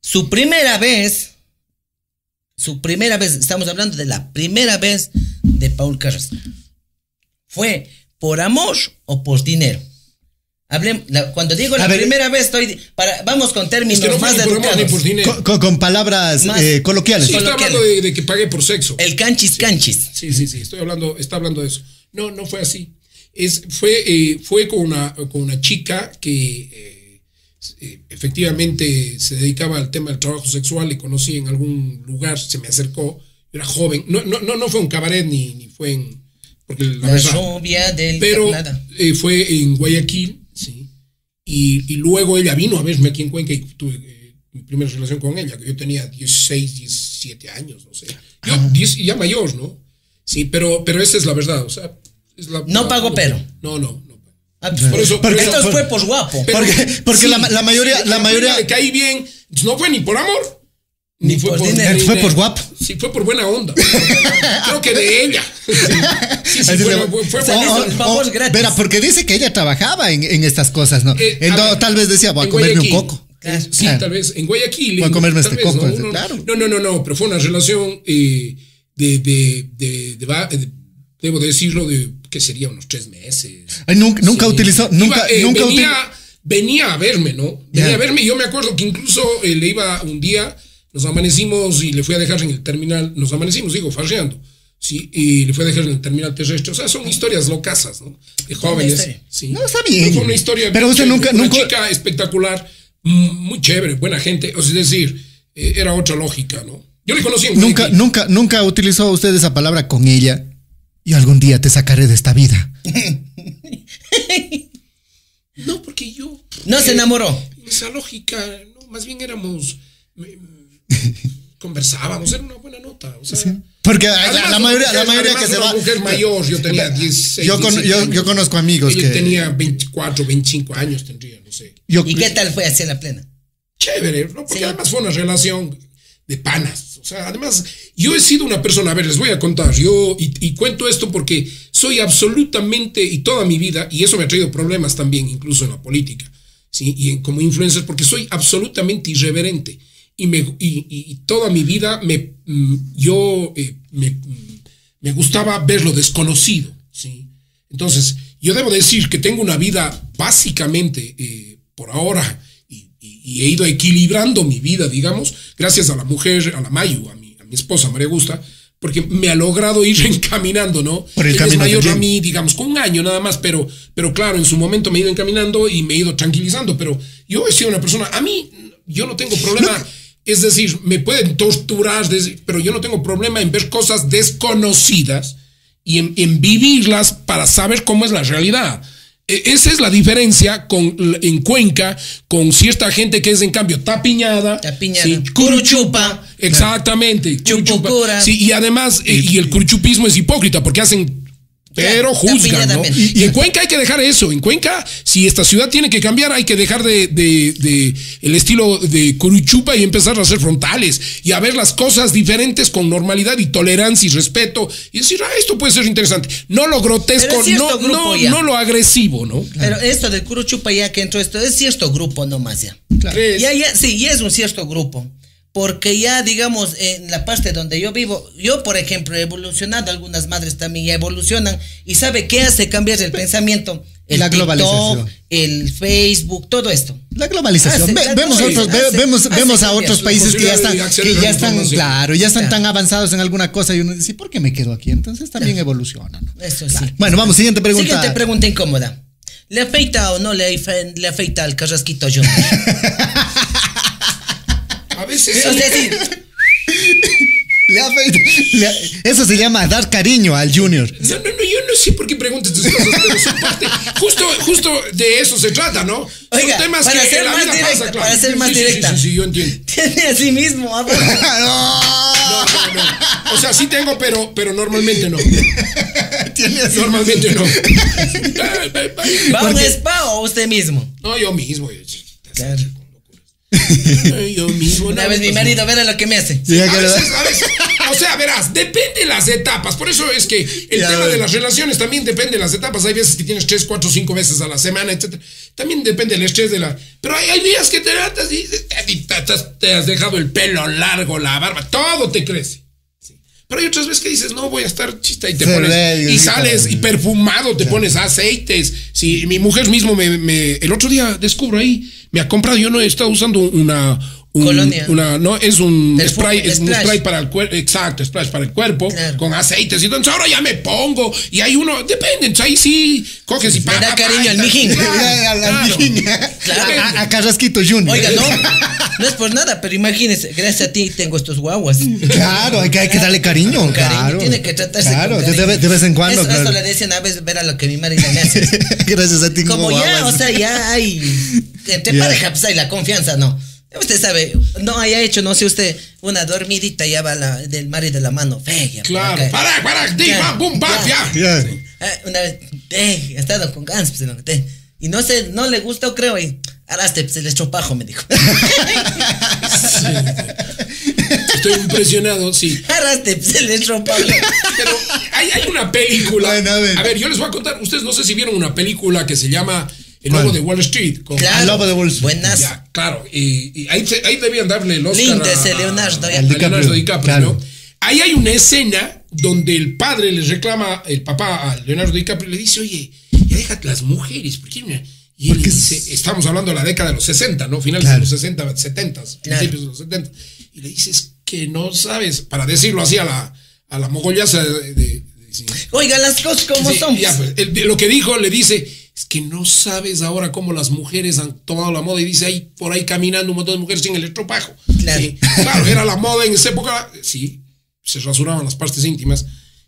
Su primera vez, su primera vez, estamos hablando de la primera vez de Paul Carrasco. ¿Fue por amor o por dinero? La- cuando digo la A ver. primera vez, estoy. Para, vamos con términos Es que no fue más educados. por dinero. Con, con- con palabras Más- eh, coloquiales. Sí, hablando de, de que pagué por sexo. El canchis canchis. Sí, sí, sí, estoy hablando, está hablando de eso. No, no fue así. Es, fue, eh, fue con una, con una chica que eh, eh, efectivamente se dedicaba al tema del trabajo sexual, le conocí en algún lugar, se me acercó, era joven, no, no, no, no fue un cabaret ni, ni fue en... Porque la La verdad- del. pero eh, fue en Guayaquil. Y, y luego ella vino a verme aquí en Cuenca y tuve eh, mi primera relación con ella, que yo tenía 16, 17 años, no sé. Yo, 10 y ya mayor, ¿no? Sí, pero, pero esa es la verdad, o sea. es la- No la- pagó pero. No, no, no. Ah, Por eso- por Entonces eso- fue por guapo. Pero- Porque- porque la- la mayoría- la mayoría- Le caí bien, no fue ni por amor. Ni, Ni fue por dinero. ni Fue por guapo. Sí, fue por buena onda. Creo que de ella. Sí, sí, sí, fue, fue- fue- Oh, oh, oh, gratis. Porque dice que ella trabajaba en, en estas cosas, ¿no? Eh, ver, tal vez decía, voy a comerme un Guayaquil. coco. Claro. Sí, Claro. tal vez en Guayaquil. Voy a comerme este vez, coco, ¿no? Uno- claro. No, no, no, no, pero fue una relación eh, de, de, de, de de- debo decirlo, de que sería unos tres meses. Ay, nunca, nunca utilizó, Iba, nunca, eh, nunca venía, util- venía a verme, ¿no? Venía Ya. a verme. y Yo me acuerdo que incluso eh, le iba un día, nos amanecimos y le fui a dejar en el terminal, nos amanecimos, digo, farreando. Sí, y le fui a dejar en el terminal terrestre. O sea, son historias locasas, ¿no? De jóvenes. Sí. No, está bien. Fue una historia. Pero usted nunca- Una nunca- chica espectacular, mm, muy chévere, buena gente. O sea, es decir, eh, era otra lógica, ¿no? Yo le conocí en Nunca, Guayaquil. nunca, nunca utilizó usted esa palabra con ella. Y algún día te sacaré de esta vida. No, porque yo. No se enamoró. Esa lógica, no, más bien éramos. Conversábamos, era una buena nota. O sea, Porque Además, la mayoría, la mayoría que se una va. mujer mayor, yo tenía 16. Yo, con- 17 yo, años. yo conozco amigos que. tenía 24, 25 años, tendría, no sé. yo- ¿Y qué tal fue así en la plena? Chévere, ¿no? Porque Sí. además fue una relación de panas. O sea, además, yo he sido una persona, a ver, les voy a contar, yo, y, y cuento esto porque soy absolutamente, y toda mi vida, y eso me ha traído problemas también, incluso en la política, ¿sí? Y en- como influencer, porque soy absolutamente irreverente. Y, me, y, y- toda mi vida me, mm, yo eh, me, mm, me gustaba ver lo desconocido, ¿sí? Entonces, yo debo decir que tengo una vida básicamente, eh, por ahora, y, y- he ido equilibrando mi vida, digamos, gracias a la mujer, a la Mayu, a mi, a mi esposa María Gusta, porque me ha logrado ir encaminando, ¿no? Por el es camino del mayor a mí, digamos, con un año nada más, pero, pero claro, en su momento me he ido encaminando y me he ido tranquilizando, pero yo he sido una persona, a mí, yo no tengo problema. Es decir, me pueden torturar, pero yo no tengo problema en ver cosas desconocidas y en, en vivirlas para saber cómo es la realidad. E- Esa es la diferencia con, en Cuenca con cierta gente que es en cambio tapiñada, Tapiñada. sí, Curuchupa. exactamente, curuchupa. Sí, y además, eh, y el curuchupismo es hipócrita porque hacen pero juzgan, ¿no? Y, y en Cuenca hay que dejar eso. En Cuenca, si esta ciudad tiene que cambiar, hay que dejar de, de- de el estilo de Curuchupa y empezar a hacer frontales y a ver las cosas diferentes con normalidad y tolerancia y respeto y decir, ah, esto puede ser interesante. No lo grotesco, no, no, lo agresivo, ¿no? Pero esto del Curuchupa ya que entró esto, es cierto grupo nomás ya. ¿Crees? Ya, ya, sí, ya es un cierto grupo. Porque ya, digamos, en la parte donde yo vivo, yo, por ejemplo, he evolucionado, algunas madres también ya evolucionan, y sabe qué hace cambiar el pensamiento. El La TikTok, globalización. el Facebook, todo esto. La globalización. Hace- Ve- hace- vemos otros, ve- hace- vemos, hace vemos a otros países que ya están, que ya están, claro, ya están Claro. tan avanzados en alguna cosa y uno dice, ¿por qué me quedo aquí? Entonces también evoluciona. ¿no? Eso sí. Bueno, vamos, siguiente pregunta. Siguiente pregunta incómoda. ¿Le afeita o no le, le afeita al carrasquito Junior? A veces o sí. sea, sí, Le afeita- le- eso se llama dar cariño al junior. No, no, no, yo no sé por qué preguntas estas cosas, pero son parte. Justo, justo de eso se trata, ¿no? Oiga, son temas para que ser la más vida directa, pasa, claro. para ser más Sí, sí, sí, directa. Sí, sí, yo entiendo. tiene a sí mismo. ah. No, no, no. O sea, sí tengo, pero, pero normalmente no. Tiene así- Normalmente no. ¿Va a un spa o usted mismo? No, yo mismo. yo- Claro. Yo mismo. Una vez mi marido, verá lo que me hace. Sí, A que- veces, a veces, o sea, verás, depende de las etapas. Por eso es que el Ya, tema de las relaciones también depende de las etapas. Hay veces que tienes tres, cuatro, cinco veces a la semana, etc. También depende del estrés de la. Pero hay, hay días que te tratas y te, te- te- te has dejado el pelo largo, la barba, todo te crece. Sí. Pero hay otras veces que dices, no voy a estar chista y te Se pones. y sales y perfumado, te pones aceites. Sí, mi mujer mismo me, me- El otro día descubro ahí, me ha comprado, yo no he estado usando una. Un- Colonia. Una, no, es un spray, es un spray para el cuerpo, exacto, splash para el cuerpo, Claro. con aceites. Y entonces ahora ya me pongo, y hay uno, depende, entonces ahí sí coges y Le da pa, pa, cariño pa, al mijín. A, a Carrasquito Junior. Oiga, no, no es por nada, pero imagínese, gracias a ti tengo estos guaguas. Claro, hay que, hay que darle cariño. Claro. tiene que tratarse Claro, con de, cariño. de- de vez en cuando. Eso, claro. eso le decían a veces, ver a lo que mi marido me hace. Gracias a ti. Como ya, guaguas. o sea, ya hay. Entre Ya. pareja, pues hay la confianza, ¿no? Usted sabe, no haya hecho, no sé usted, una dormidita ya va la, del marido de la mano. Fea, Claro, para, para, di, Ya, bam, bum, bam, ya. ya. Ya. Ah, una vez, eh, he estado con Gans, pues. Te- y no sé, no le gustó, creo, y araste, pues, el estropajo, me dijo. Estoy impresionado, sí. araste, pues, el estropajo. Pero hay, hay una película. Bueno, a ver. a ver, yo les voy a contar. Ustedes no sé si vieron una película que se llama El. Lobo de Wall Street. Con, Claro, Al lobo de Wall Street. Buenas. Ya, claro. Y, y ahí, ahí debían darle el Oscar. Lindo a- Leonardo, ya. a Leonardo DiCaprio, claro. ¿no? Ahí hay una escena donde el padre le reclama, el papá a Leonardo DiCaprio, le dice, oye, ya déjate las mujeres, ¿por qué no?" Y él le Porque dice, es- estamos hablando de la década de los 60, ¿no? Finales Claro. de los 60, 70, principios de los 70. Y le dices que no sabes, para decirlo así a la, a la mogollaza de... de- de- sí. Oiga, las cosas como Sí, son. ya, pues, el- lo que dijo le dice es que no sabes ahora cómo las mujeres han tomado la moda y dice ahí por ahí caminando un montón de mujeres sin el estropajo. Claro. Sí, claro, era la moda en esa época. Sí, se rasuraban las partes íntimas.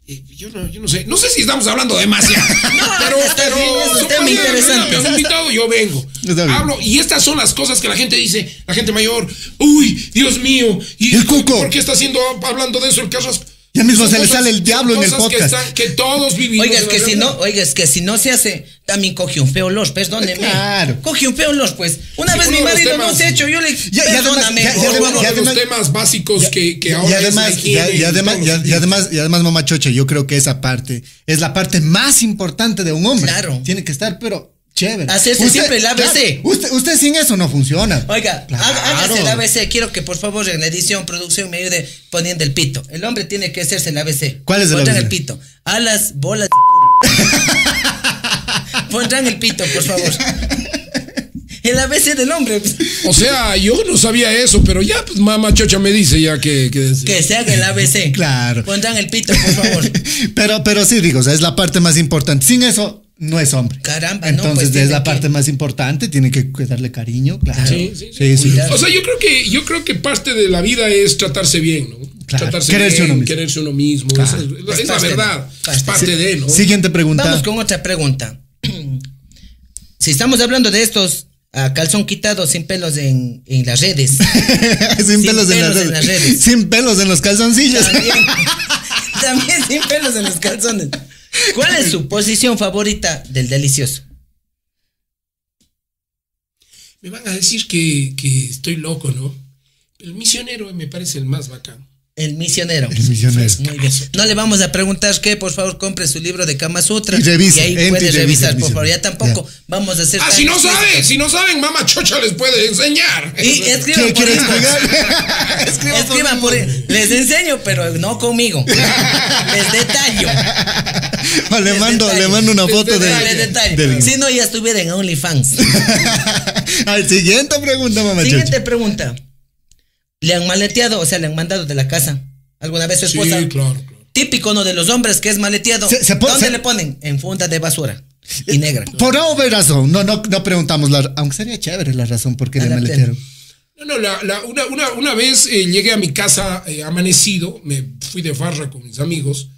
Eh, yo, no, yo no sé, no sé si estamos hablando demasiado, pero, está pero bien, es un tema interesante. Me invitado, yo vengo. Hablo, y estas son las cosas que la gente dice, la gente mayor, uy, Dios mío, y El cuco. ¿por qué está haciendo hablando de eso el Carrasco? Ya mismo se le sale el diablo en el cosas que podcast. están- que todos vivimos. Oiga, es que si no, oiga, es que si no se hace, también coge un feo los, perdóneme. Claro. Coge un feo los, pues. Una Sí, vez mi los marido no temas- se ha hecho, yo le. Ya- ya además- perdóname, ya- ya además- uno de los además- temas básicos que, que ahora y es además, ya- y en además, ya- los y además, y además, mamá chocha, yo creo que esa parte es la parte más importante de un hombre. Claro. Tiene que estar, pero chévere. Hacerse siempre el ABC. claro, usted, usted sin eso no funciona. Oiga, Claro. há- hágase el ABC. Quiero que por favor en la edición, producción me ayude poniendo el pito. El hombre tiene que hacerse el ABC. ¿Cuál es el Pondrán ABC? el pito. A las bolas. Pondrán el pito, por favor. El ABC del hombre. O sea, yo no sabía eso, pero ya, pues mamá chocha me dice ya que. que, Que se haga el ABC. Claro. Pondrán el pito, por favor. pero, pero sí, digo, o sea, es la parte más importante. Sin eso, no es hombre. Caramba, no, Entonces, pues, es la que- parte más importante, tiene que darle cariño, claro. Sí, sí, sí. sí. O sea, yo creo que yo creo que parte de la vida es tratarse bien, ¿no? Claro, Tratarse quererse bien, uno mismo. quererse uno mismo. Claro. Es, es- la verdad. parte. Es parte de, ¿no? Siguiente pregunta. Vamos con otra pregunta. Si estamos hablando de estos a calzón quitado sin pelos en, en las redes. sin, pelos, en, las pelos en las redes. Sin pelos en los calzoncillos. También, también sin pelos en los calzones. ¿Cuál es su posición favorita del delicioso? Me van a decir que, que estoy loco, ¿no? El misionero me parece el más bacán. El misionero. El misionero. Muy bien. No le vamos a preguntar que por favor compre su libro de Kama Sutra. Y revise, ahí y puede revisar, por favor. Ya tampoco Ya. vamos a hacer. Ah, si no saben, si no saben, mamá chocha les puede enseñar. Y escriban ¿Quién por explicar? Escriban por Les enseño, pero no conmigo. Les detallo. O le mando, le mando una foto de. Del- Si no, ya estuviera en OnlyFans. Al siguiente pregunta, mamá. Siguiente Chocha. pregunta. ¿Le han maleteado? O sea, le han mandado de la casa. ¿Alguna vez su Sí, esposa? claro, claro. Típico, ¿no? De los hombres que es maleteado. Se- se ¿Dónde se- le ponen? En funda de basura. Y negra. Por obra razón. No, no, no preguntamos la. Aunque sería chévere la razón por qué le la maletero. No, no, la- la- una, una, una vez eh, llegué a mi casa eh, amanecido, me fui de farra con mis amigos,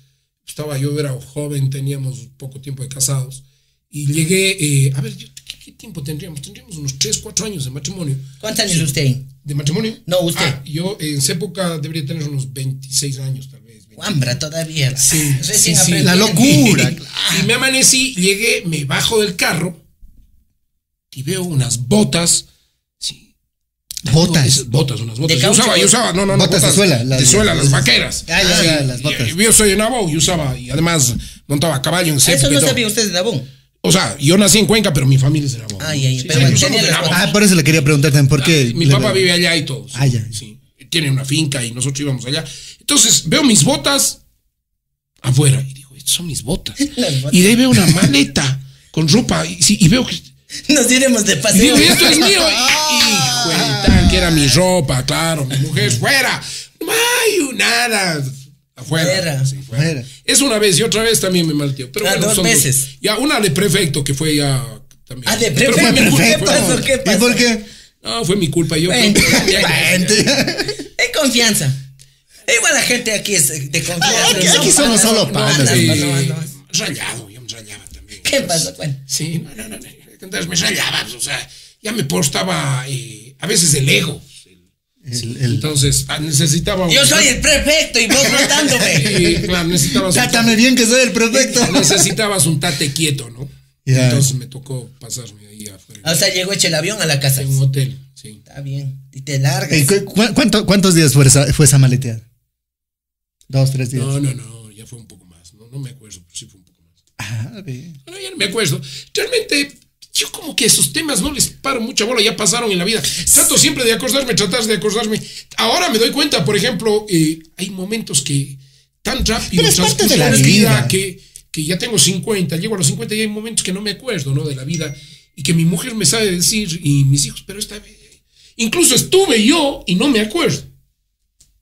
estaba yo, era joven, teníamos poco tiempo de casados, y llegué, eh, a ver, yo- ¿qué, qué tiempo tendríamos? Tendríamos unos 3, 4 años de matrimonio. ¿Cuántos años usted? ¿De matrimonio? No, usted. Ah, yo en esa época debería tener unos 26 años, tal vez. 20. Guambra todavía. Sí, sí, sí. La locura. Y me amanecí, llegué, me bajo del carro y veo unas botas. Botas. Botas, unas botas. ¿De Yo usaba, yo usaba, no, no, no. Botas de suela, de las- suela, las- las vaqueras. Ah, ya, ya, las Y- botas. y- Yo soy de Nabo y usaba, y además montaba caballo en Ah. Eso y no sabía usted de Nabón. O sea, yo nací en Cuenca, pero mi familia es de Nabo. Ay, ay, Sí, pero sí, de Nabo. botas. Ah, por eso le quería preguntar también por qué. Mi papá vive allá y todo. sí, Ah, ya. sí. Tiene una finca y nosotros íbamos allá. Entonces veo mis botas afuera y digo, estas son mis botas. Y de ahí veo una maleta con ropa y, sí, y veo que. Nos iremos de y paseo. digo, esto es mío. Hijo tal, que era mi ropa, claro. Mi mujer, fuera. No hay nada. Afuera. Fuera. Sí, fuera. Fuera. Es una vez y otra vez también me malteó. Pero Ah, bueno, dos son veces. Ya, una de prefecto que fue ya también. Ah, de Pero fue prefecto. mi culpa, ¿Qué pasó? ¿Qué ¿Y pasó? por qué? No, fue mi culpa. Yo. Hay confianza. Igual la gente aquí es de confianza. Aquí- Son aquí somos solo panas, panas. rayado, yo me rayaba también. ¿Qué pasó? Bueno, Sí, no, no, no, no. Entonces me rayaba, pues, o sea, ya me portaba eh, a veces el ego. El- el- Entonces ah, necesitaba. yo soy el prefecto y vos votándome. Sí, claro, necesitabas. Trátame bien que soy el perfecto. Necesitabas un tate quieto, ¿no? Entonces me tocó pasarme ahí afuera. O sea, llegó hecho el avión a la casa. En un hotel, sí. Está bien. Y te largas. Cu- cu- cuánto- ¿Cuántos días fue esa, fue esa maleteada? Dos, tres días. No, no, no, ya fue un poco más. No, no me acuerdo, pero sí fue un poco más. Ah, bien. No, ya no me acuerdo. Realmente, yo como que esos temas no les paro mucha bola, ya pasaron en la vida. Trato siempre de acordarme, tratar de acordarme. Ahora me doy cuenta, por ejemplo, eh, hay momentos que tan rápido transcurre de la la vida. vida que, que ya tengo 50, llego a los 50 y hay momentos que no me acuerdo, ¿no? De la vida y que mi mujer me sabe decir y mis hijos, pero esta vez, incluso estuve yo y no me acuerdo.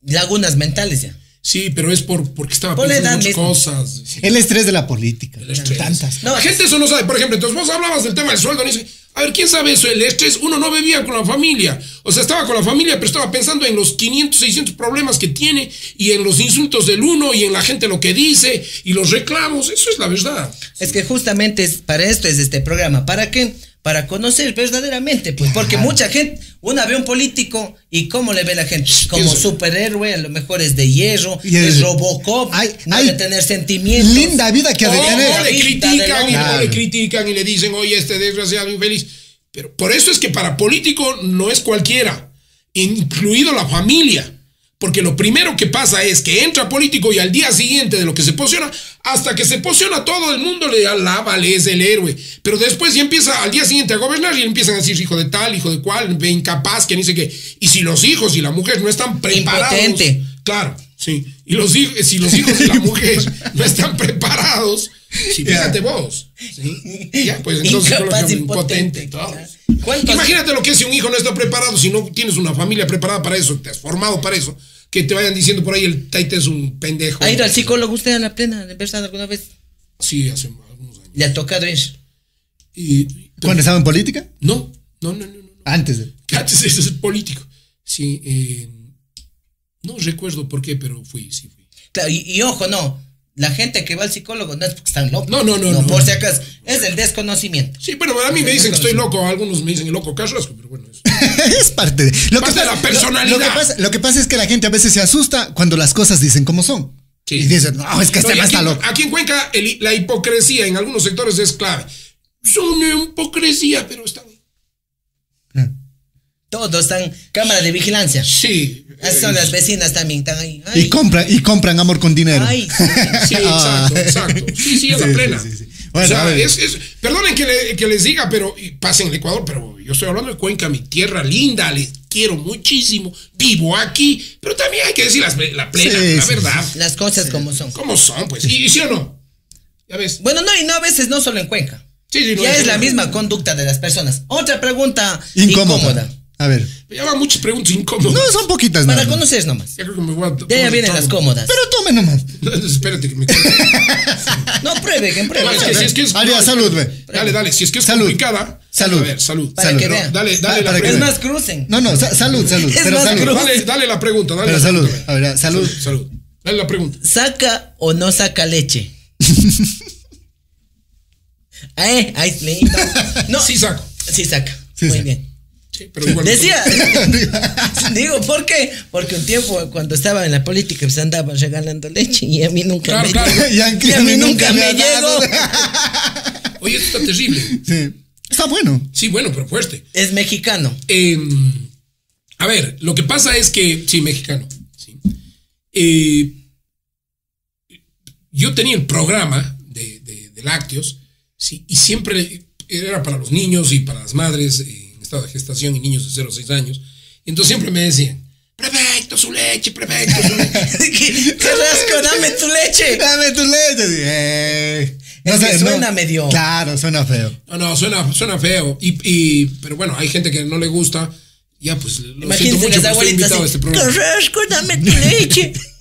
Lagunas mentales ya. Sí, pero es por, porque estaba Por pensando muchas cosas. sí. El estrés de la política. El estrés. Tantas. No, la gente eso no sabe. Por ejemplo, entonces vos hablabas del tema del sueldo. Y dice, a ver, ¿quién sabe eso? El estrés, uno no vivía con la familia. O sea, estaba con la familia, pero estaba pensando en los 500, 600 problemas que tiene y en los insultos del uno y en la gente lo que dice y los reclamos. Eso es la verdad. Es que justamente es, para esto es este programa. ¿Para qué? Para conocer verdaderamente, pues, porque mucha gente, una ve un político y cómo le ve la gente, como superhéroe, a lo mejor es de hierro, Y es es- Robocop, Ay, no ay, de tener sentimientos. Linda vida que ha de tener. o le critican y del o hombre. le critican y le dicen, oye, este desgraciado infeliz. Pero por eso es que para político no es cualquiera, incluido la familia. Porque lo primero que pasa es que entra político y al día siguiente de lo que se posiciona, hasta que se posiciona todo el mundo le alaba, le es el héroe. Pero después ya empieza al día siguiente a gobernar y empiezan a decir hijo de tal, hijo de cual, ve incapaz, que sé qué. Y si los hijos y la mujer no están preparados. Impotente. Claro, sí. Y los hijos, si los hijos y la mujer no están preparados, sí, fíjate vos. ¿sí? Ya, pues entonces Incapaz, colócame impotente, impotente. todo. claro. ¿Cuántos- Imagínate lo que es si un hijo no está preparado, si no tienes una familia preparada para eso, te has formado para eso, que te vayan diciendo por ahí el taite es un pendejo. ¿Ha ido al psicólogo usted a la plena de verdad alguna vez? Sí, hace algunos años. ¿Le ha tocado ir? Y, ¿Cuándo estaba en política? no, no, no, no, no. Antes de. Antes ese es el político. Sí, eh, no recuerdo por qué, pero fui, sí fui. Claro, y, y ojo, no. La gente que va al psicólogo no es porque están locos. No, no, no, no. por si acaso. Es el desconocimiento. Sí, bueno, a mí me dicen que estoy loco, algunos me dicen el loco carrasco, bueno, es parte de. Lo Parte de la personalidad. Lo, que pasa, lo que pasa es que la gente a veces se asusta cuando las cosas dicen como son. Sí. Y dicen, no, es que No, este más está loco. aquí en Cuenca el- la hipocresía en algunos sectores es clave. Son una hipocresía, pero están. Todos están cámara de vigilancia. Sí. Esas son las vecinas también. Están ahí. Y compran, y compran amor con dinero. ay, sí. Sí, Ah. exacto, exacto. Sí, sí, a la Sí, plena. sí, o Bueno, a sea, ver. es, es- perdonen que, le- que les diga, pero pasen el Ecuador, pero yo estoy hablando de Cuenca, mi tierra linda, les quiero muchísimo, vivo aquí, pero también hay que decir las- la plena, Sí, la sí, verdad. Las cosas como son. ¿Cómo son, pues? ¿Y, sí o no? Ya ves. Bueno, no, y no a veces no solo en Cuenca. Sí, sí, no, ya no, es la misma conducta de las personas. Otra pregunta Incómoda. incómoda. A ver. Me llaman muchas preguntas incómodas. No, son poquitas Para nada. conocer nomás. Ya creo que me voy a. De allá vienen las cómodas. Pero tome nomás. Espérate que me. No, pruebe, que pruebe. No, es que si es que es- Aria, no, salud, ve. Dale, dale. Si es que es Salud. complicada. Salud. A ver, salud. Para Salud. que No, vean. dale, dale Ah, la que Es más, crucen. No, no, sa- salud, salud. Es pero más salud. cruz. Dale, dale la pregunta. Dale Pero la salud. pregunta. A ver, salud. Salud. Dale la pregunta. ¿Saca o no saca leche? eh, ahí. No, Sí saco. sí saca. Sí Muy saca. bien. Sí, pero igual. Decía, digo, ¿por qué? Porque un tiempo cuando estaba en la política se andaba regalando leche y a mí nunca Claro, me claro. llegó. Y a- Y a mí nunca me llegó. Oye, esto está terrible. Sí. Está bueno. Sí, bueno, pero fuerte. Es mexicano. Eh, a ver, lo que pasa es que. Sí, mexicano. sí. Eh, yo tenía el programa de, de- de lácteos, sí, y siempre era para los niños y para las madres en estado de gestación y niños de 0 a 6 años. Entonces siempre me decían: Prefecto, su leche, prefecto, su leche. Carrasco, dame tu leche. Dame tu leche. Eh. Es que suena medio- Claro, suena feo. No, no, suena, suena feo. Y, y- pero bueno, hay gente que no le gusta. Ya, pues lo siento Imagínense mucho, las abuelitas invitado a así. este programa. Carrasco, dame tu leche.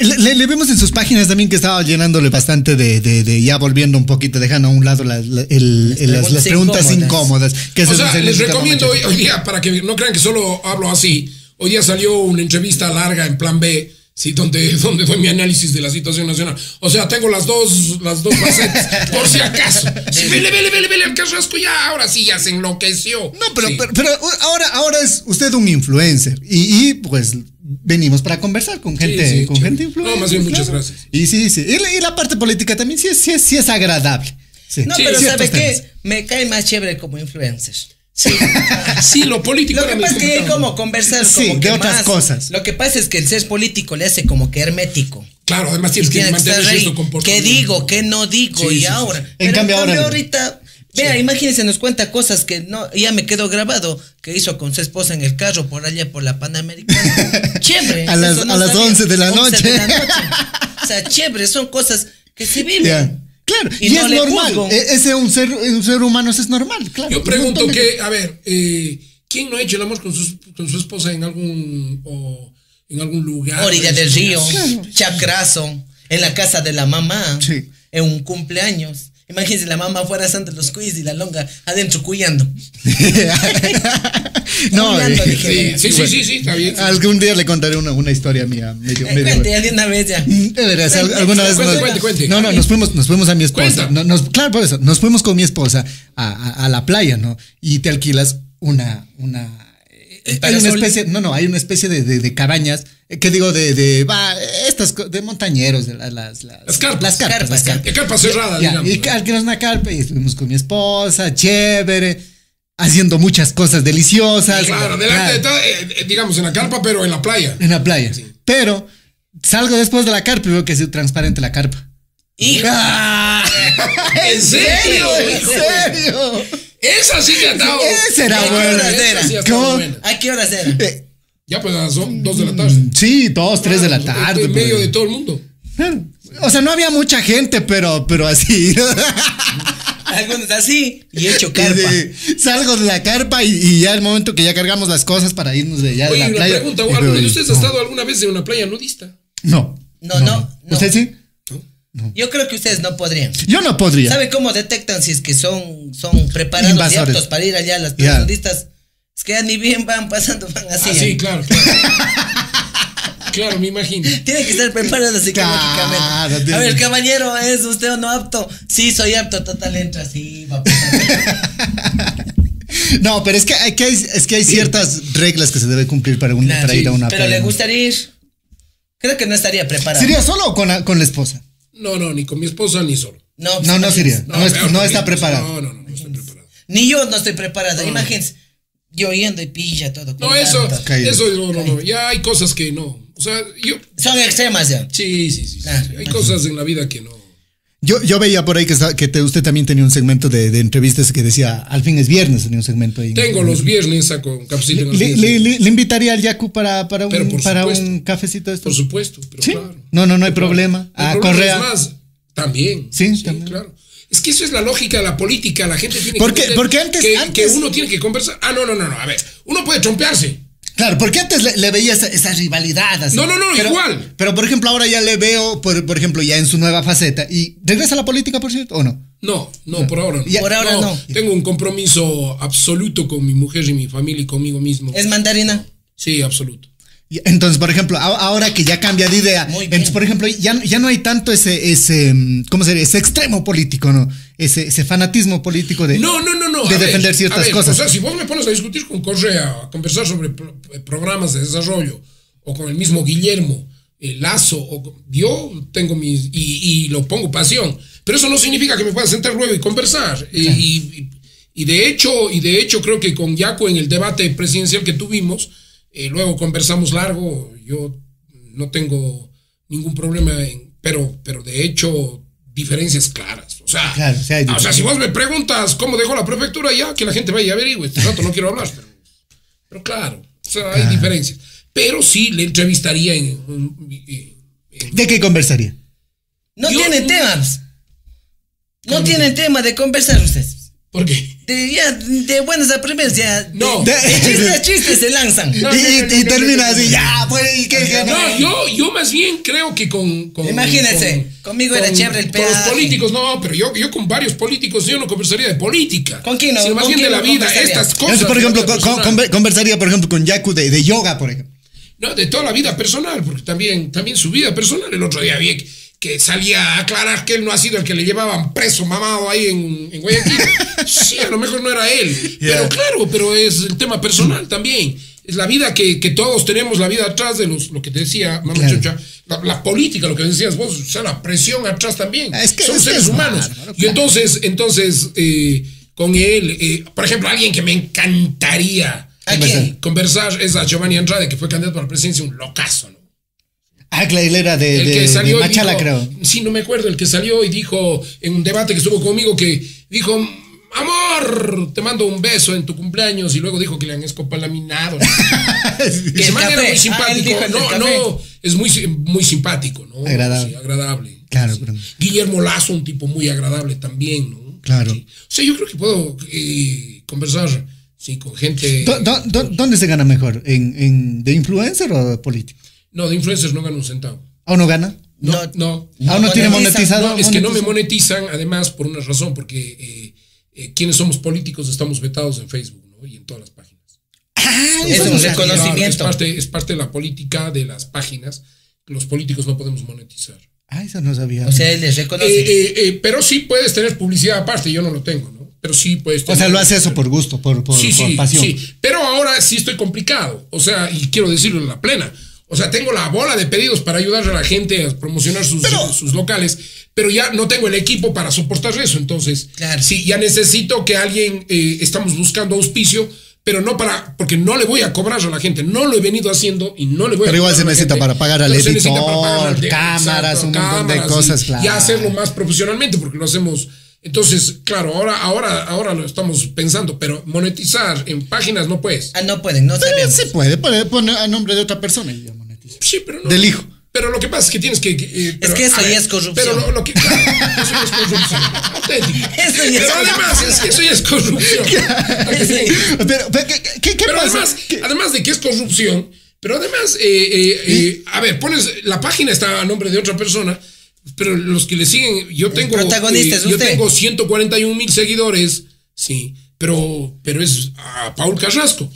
Le, vemos en sus páginas también que estaba llenándole bastante de, de- de- ya volviendo un poquito, dejando a un lado la- la- el- el- las, las preguntas preguntas incómodas. que O se- sea, se les recomiendo hoy, día, para que no crean que solo hablo así, hoy día salió una entrevista larga en plan B, sí, donde, donde doy mi análisis de la situación nacional. O sea, tengo las dos, las dos facetas, por si acaso. Sí, vele, vele, vele, vele, el carrasco ya, ahora sí ya se enloqueció. No, pero, Sí. pero, pero ahora, ahora es usted un influencer y, y, pues venimos para conversar con gente, sí, con chévere. gente influencer. No, más bien, muchas gracias. Y sí, sí. Y la, y la parte política también sí es, sí es, sí es agradable. Sí. No, Sí, pero ¿sabe qué? Me cae más chévere como influencer. Sí, sí, lo político Lo que pasa es que hay como conversar Sí, como de otras más. cosas. Lo que pasa es que el ser político le hace como que hermético. Claro, además tienes que que mantener cierto ¿Qué comportamiento. digo? ¿Qué no digo? Sí, y ahora. sí. En Pero cambio, ahora ahorita Vea, imagínense, nos cuenta cosas que no, ya me quedó grabado, que hizo con su esposa en el carro por allá por la Panamericana. chévere. A las- eso a las sabía. 11 de la 11 noche. de la noche. O sea, chévere, son cosas que se viven. Claro, y, Y no es normal. juzgo. E- Ese un ser, un ser humano, eso es normal, claro. Yo Un pregunto de- que, a ver, eh, ¿quién no ha hecho el amor con, sus- con su esposa en algún o en algún lugar? Orilla del río, Claro. chacrazo, en la casa de la mamá, Sí. en un cumpleaños. Imagínense la mamá fuera Santa los quiz y la longa adentro cuyando. no, Culeando, eh, dije. Sí, sí, sí, sí, sí, está bien. sí. Algún día le contaré una, una historia mía medio, Eh, medio- Cuente ya de una vez ya. De veras, al- alguna vez Cuente, nos- cuente, cuente. No, no, nos fuimos, nos fuimos a mi esposa. Cuenta. No, nos- claro, por eso, nos fuimos con mi esposa a, a- a la playa, ¿no? Y te alquilas una, una. Eh, Hay una especie, no, no, hay una especie de, de- de cabañas, eh, que digo, de, de, va, estas, de montañeros, de las, las, Las carpas. Las carpas, las carpas. De carpa cerrada, Ya, digamos. y ¿no? alquilas una carpa y estuvimos con mi esposa, chévere, haciendo muchas cosas deliciosas. Claro, delante de todo, digamos, en la carpa, pero en la playa. en la playa. Pero salgo después de la carpa y veo que es transparente la carpa. Hijo. ¿En serio? ¿En serio? Esa sí que dado. Esa era buena. ¿A qué horas era? Eh, Ya pues a las do- dos de la tarde. Sí, dos, tres de la tarde. En medio de todo el mundo. Claro. O sea, no había mucha gente, pero, pero así. Algunos así y hecho carpa. de- salgo de la carpa y, y ya el momento que ya cargamos las cosas para irnos de allá de Oye, la una playa. pregunta, y ¿alguno de ustedes ha no. estado alguna vez en una playa nudista? No. No, no, no. ¿Usted sí? Yo creo que ustedes no podrían. Yo no podría. ¿Sabe cómo detectan si es que son, son preparados y Invasores. aptos para ir allá a las playas nudistas? Es que ya ni bien van pasando, van así. Ah, sí, claro, claro. claro, me imagino. Tienen que estar preparados psicológicamente. Claro, tiene- a ver, caballero, ¿es usted o no apto? Sí, soy apto, total, entra así, va. No, pero es que hay, que hay- es que hay ciertas reglas que se debe cumplir para, un- para sí, ir a una Pero playa. le gustaría ir. Creo que no estaría preparado. ¿Sería solo o con con la esposa? No, no, ni con mi esposa ni solo. No, No, no sería. No, es- está preparado. No, no, no, no estoy preparado. Ni yo no estoy preparado. Imagínense. Yo yendo y pilla todo. No, eso. Caído. eso no, no, no. Ya hay cosas que no. O sea, yo. Son extremas ya. Sí, sí, sí. sí, Ah, sí. Hay cosas en la vida que no. Yo, yo veía por ahí que, está- que te- usted también tenía un segmento de, de entrevistas que decía, al fin es viernes, tenía un segmento ahí. Tengo los viernes, saco los Le, días. le- le- le invitaría al Yaku para, para, un, por para un cafecito de esto. Por supuesto, pero Sí. claro. No, no, no hay problema. El A problema Correa. Es más, también. Sí, también. claro. Es que eso es la lógica de la política. La gente tiene Porque- que. porque antes- que, antes- que uno tiene que conversar. Ah, no, no, no, no. A ver, uno puede trompearse. Claro, porque antes le, le veía esa, esa rivalidad. así. No, no, no, pero, igual. Pero por ejemplo, ahora ya le veo, por, por ejemplo, ya en su nueva faceta. ¿Y regresa a la política, por cierto, o no? No, no, por ahora no. Ya- Por ahora no. Tengo un compromiso absoluto con mi mujer y mi familia y conmigo mismo. ¿Es mandarina? Sí, absoluto. Entonces, por ejemplo, ahora que ya cambia de idea, entonces, por ejemplo, ya, ya no hay tanto ese, ese, mm, ¿cómo sería? Ese extremo político, ¿no? Ese, ese fanatismo político de, No, no, no, no. de a ver, defender a ciertas ver, cosas. O sea, si vos me pones a discutir con Correa, a conversar sobre pro- eh, programas de desarrollo, o con el mismo Guillermo eh, Lazo, o yo tengo mis. Y, y lo pongo pasión. Pero eso no significa que me pueda sentar luego y conversar. Y, y- y de hecho, y de hecho, creo que con Yaco en el debate presidencial que tuvimos, eh, luego conversamos largo. Yo no tengo ningún problema, en- pero, pero de hecho, diferencias claras. O sea, Claro, o sea, si vos me preguntas cómo dejó la prefectura, ya que la gente vaya a averigüe. Este rato no quiero hablar, pero, pero claro, o sea, hay diferencias. Pero sí le entrevistaría en, en- en- ¿De qué conversaría? No Yo- tienen temas. No tienen tema de conversar ustedes. ¿Por qué? De, ya, de buenas a primeras, ya. No. De, de chiste a chiste se lanzan. y y- y termina así, ya, pues, ¿y qué? qué? No, yo, yo más bien creo que con. con Imagínese, conmigo era chévere el Con los políticos, no, pero yo, yo con varios políticos yo no conversaría de política. ¿Con quién no? Sino más ¿Con bien de la no vida, estas cosas. Entonces, por ejemplo, con- con- conversaría, por ejemplo, con Yaku de, de yoga, por ejemplo. No, de toda la vida personal, porque también, también su vida personal. El otro día vi que, salía a aclarar que él no ha sido el que le llevaban preso mamado ahí en, en Guayaquil. sí, a lo mejor no era él. Pero claro, pero es el tema personal también. Es la vida que, que todos tenemos, la vida atrás de los, lo que te decía Mamá Claro. Chocha, la, la política, lo que decías vos, o sea, la presión atrás también. Es que- Son es seres es humanos. Y entonces, entonces eh, con él, eh, por ejemplo, alguien que me encantaría conversar es a Giovanni Andrade, que fue candidato a la presidencia, un locazo, ¿no? Ah, claro, él era de, El de, que de salió y Machala, dijo- creo. Sí, no me acuerdo, el que salió y dijo en un debate que estuvo conmigo que dijo, amor, te mando un beso en tu cumpleaños y luego dijo que le han escopalaminado. Ese el man era muy Ah, simpático. no, no, es muy, muy simpático, ¿no? Agradable. Sí, agradable. Claro, Sí. pero- Guillermo Lazo, un tipo muy agradable también, ¿no? Claro. Sí. O sea, yo creo que puedo eh, conversar, sí, con gente. ¿Dó- dó- dó- ¿Dónde se gana mejor? ¿En, en- ¿De influencer o de político? No, de influencers no gano un centavo. ¿A uno gana? No, No. no. ¿Aún no tiene monetiza. monetizado? No, es que no me monetiza? monetizan, además, por una razón, porque eh, eh, quienes somos políticos estamos vetados en Facebook ¿no? y en todas las páginas. Ah, Es eso un no sabía. reconocimiento. Claro, es, parte, es parte de la política de las páginas. que Los políticos no podemos monetizar. Ah, eso no sabía. O sea, él les reconoce. eh, eh, pero sí puedes tener publicidad aparte, yo no lo tengo, ¿no? Pero sí puedes O tener. sea, lo hace eso por gusto, por, por, sí, por sí, pasión. sí. Pero ahora sí estoy complicado. O sea, y quiero decirlo en la plena. O sea, tengo la bola de pedidos para ayudar a la gente a promocionar sus, sus locales, pero ya no tengo el equipo para soportar eso. Entonces, Claro. sí, ya necesito que alguien, eh, estamos buscando auspicio, pero no para, porque no le voy a cobrar a la gente. No lo he venido haciendo y no le voy Pero a igual cobrar se necesita gente. para pagar al Pero se necesita para pagar editor, al- cámaras, un montón de cosas, y- claro. Y hacerlo más profesionalmente, porque lo hacemos. Entonces, claro, ahora, ahora, ahora lo estamos pensando, pero monetizar en páginas no puedes. Ah, no pueden, no Pero sabíamos. se puede, puede poner a nombre de otra persona. Sí, pero no. Del hijo. Pero lo que pasa es que tienes que. eh, pero, que eso ya es corrupción. Pero lo, lo que. Claro, eso ya es corrupción. Auténtica. Eso ya es pero además, es que eso ya es corrupción. Pero, pero, ¿qué, qué, qué pero pasa? además, ¿Qué- además de que es corrupción, pero además, eh, eh, eh, a ver, pones. La página está a nombre de otra persona. Pero los que le siguen, yo tengo. protagonista es yo tengo 141 mil seguidores, sí, pero, pero es a Paul Carrasco.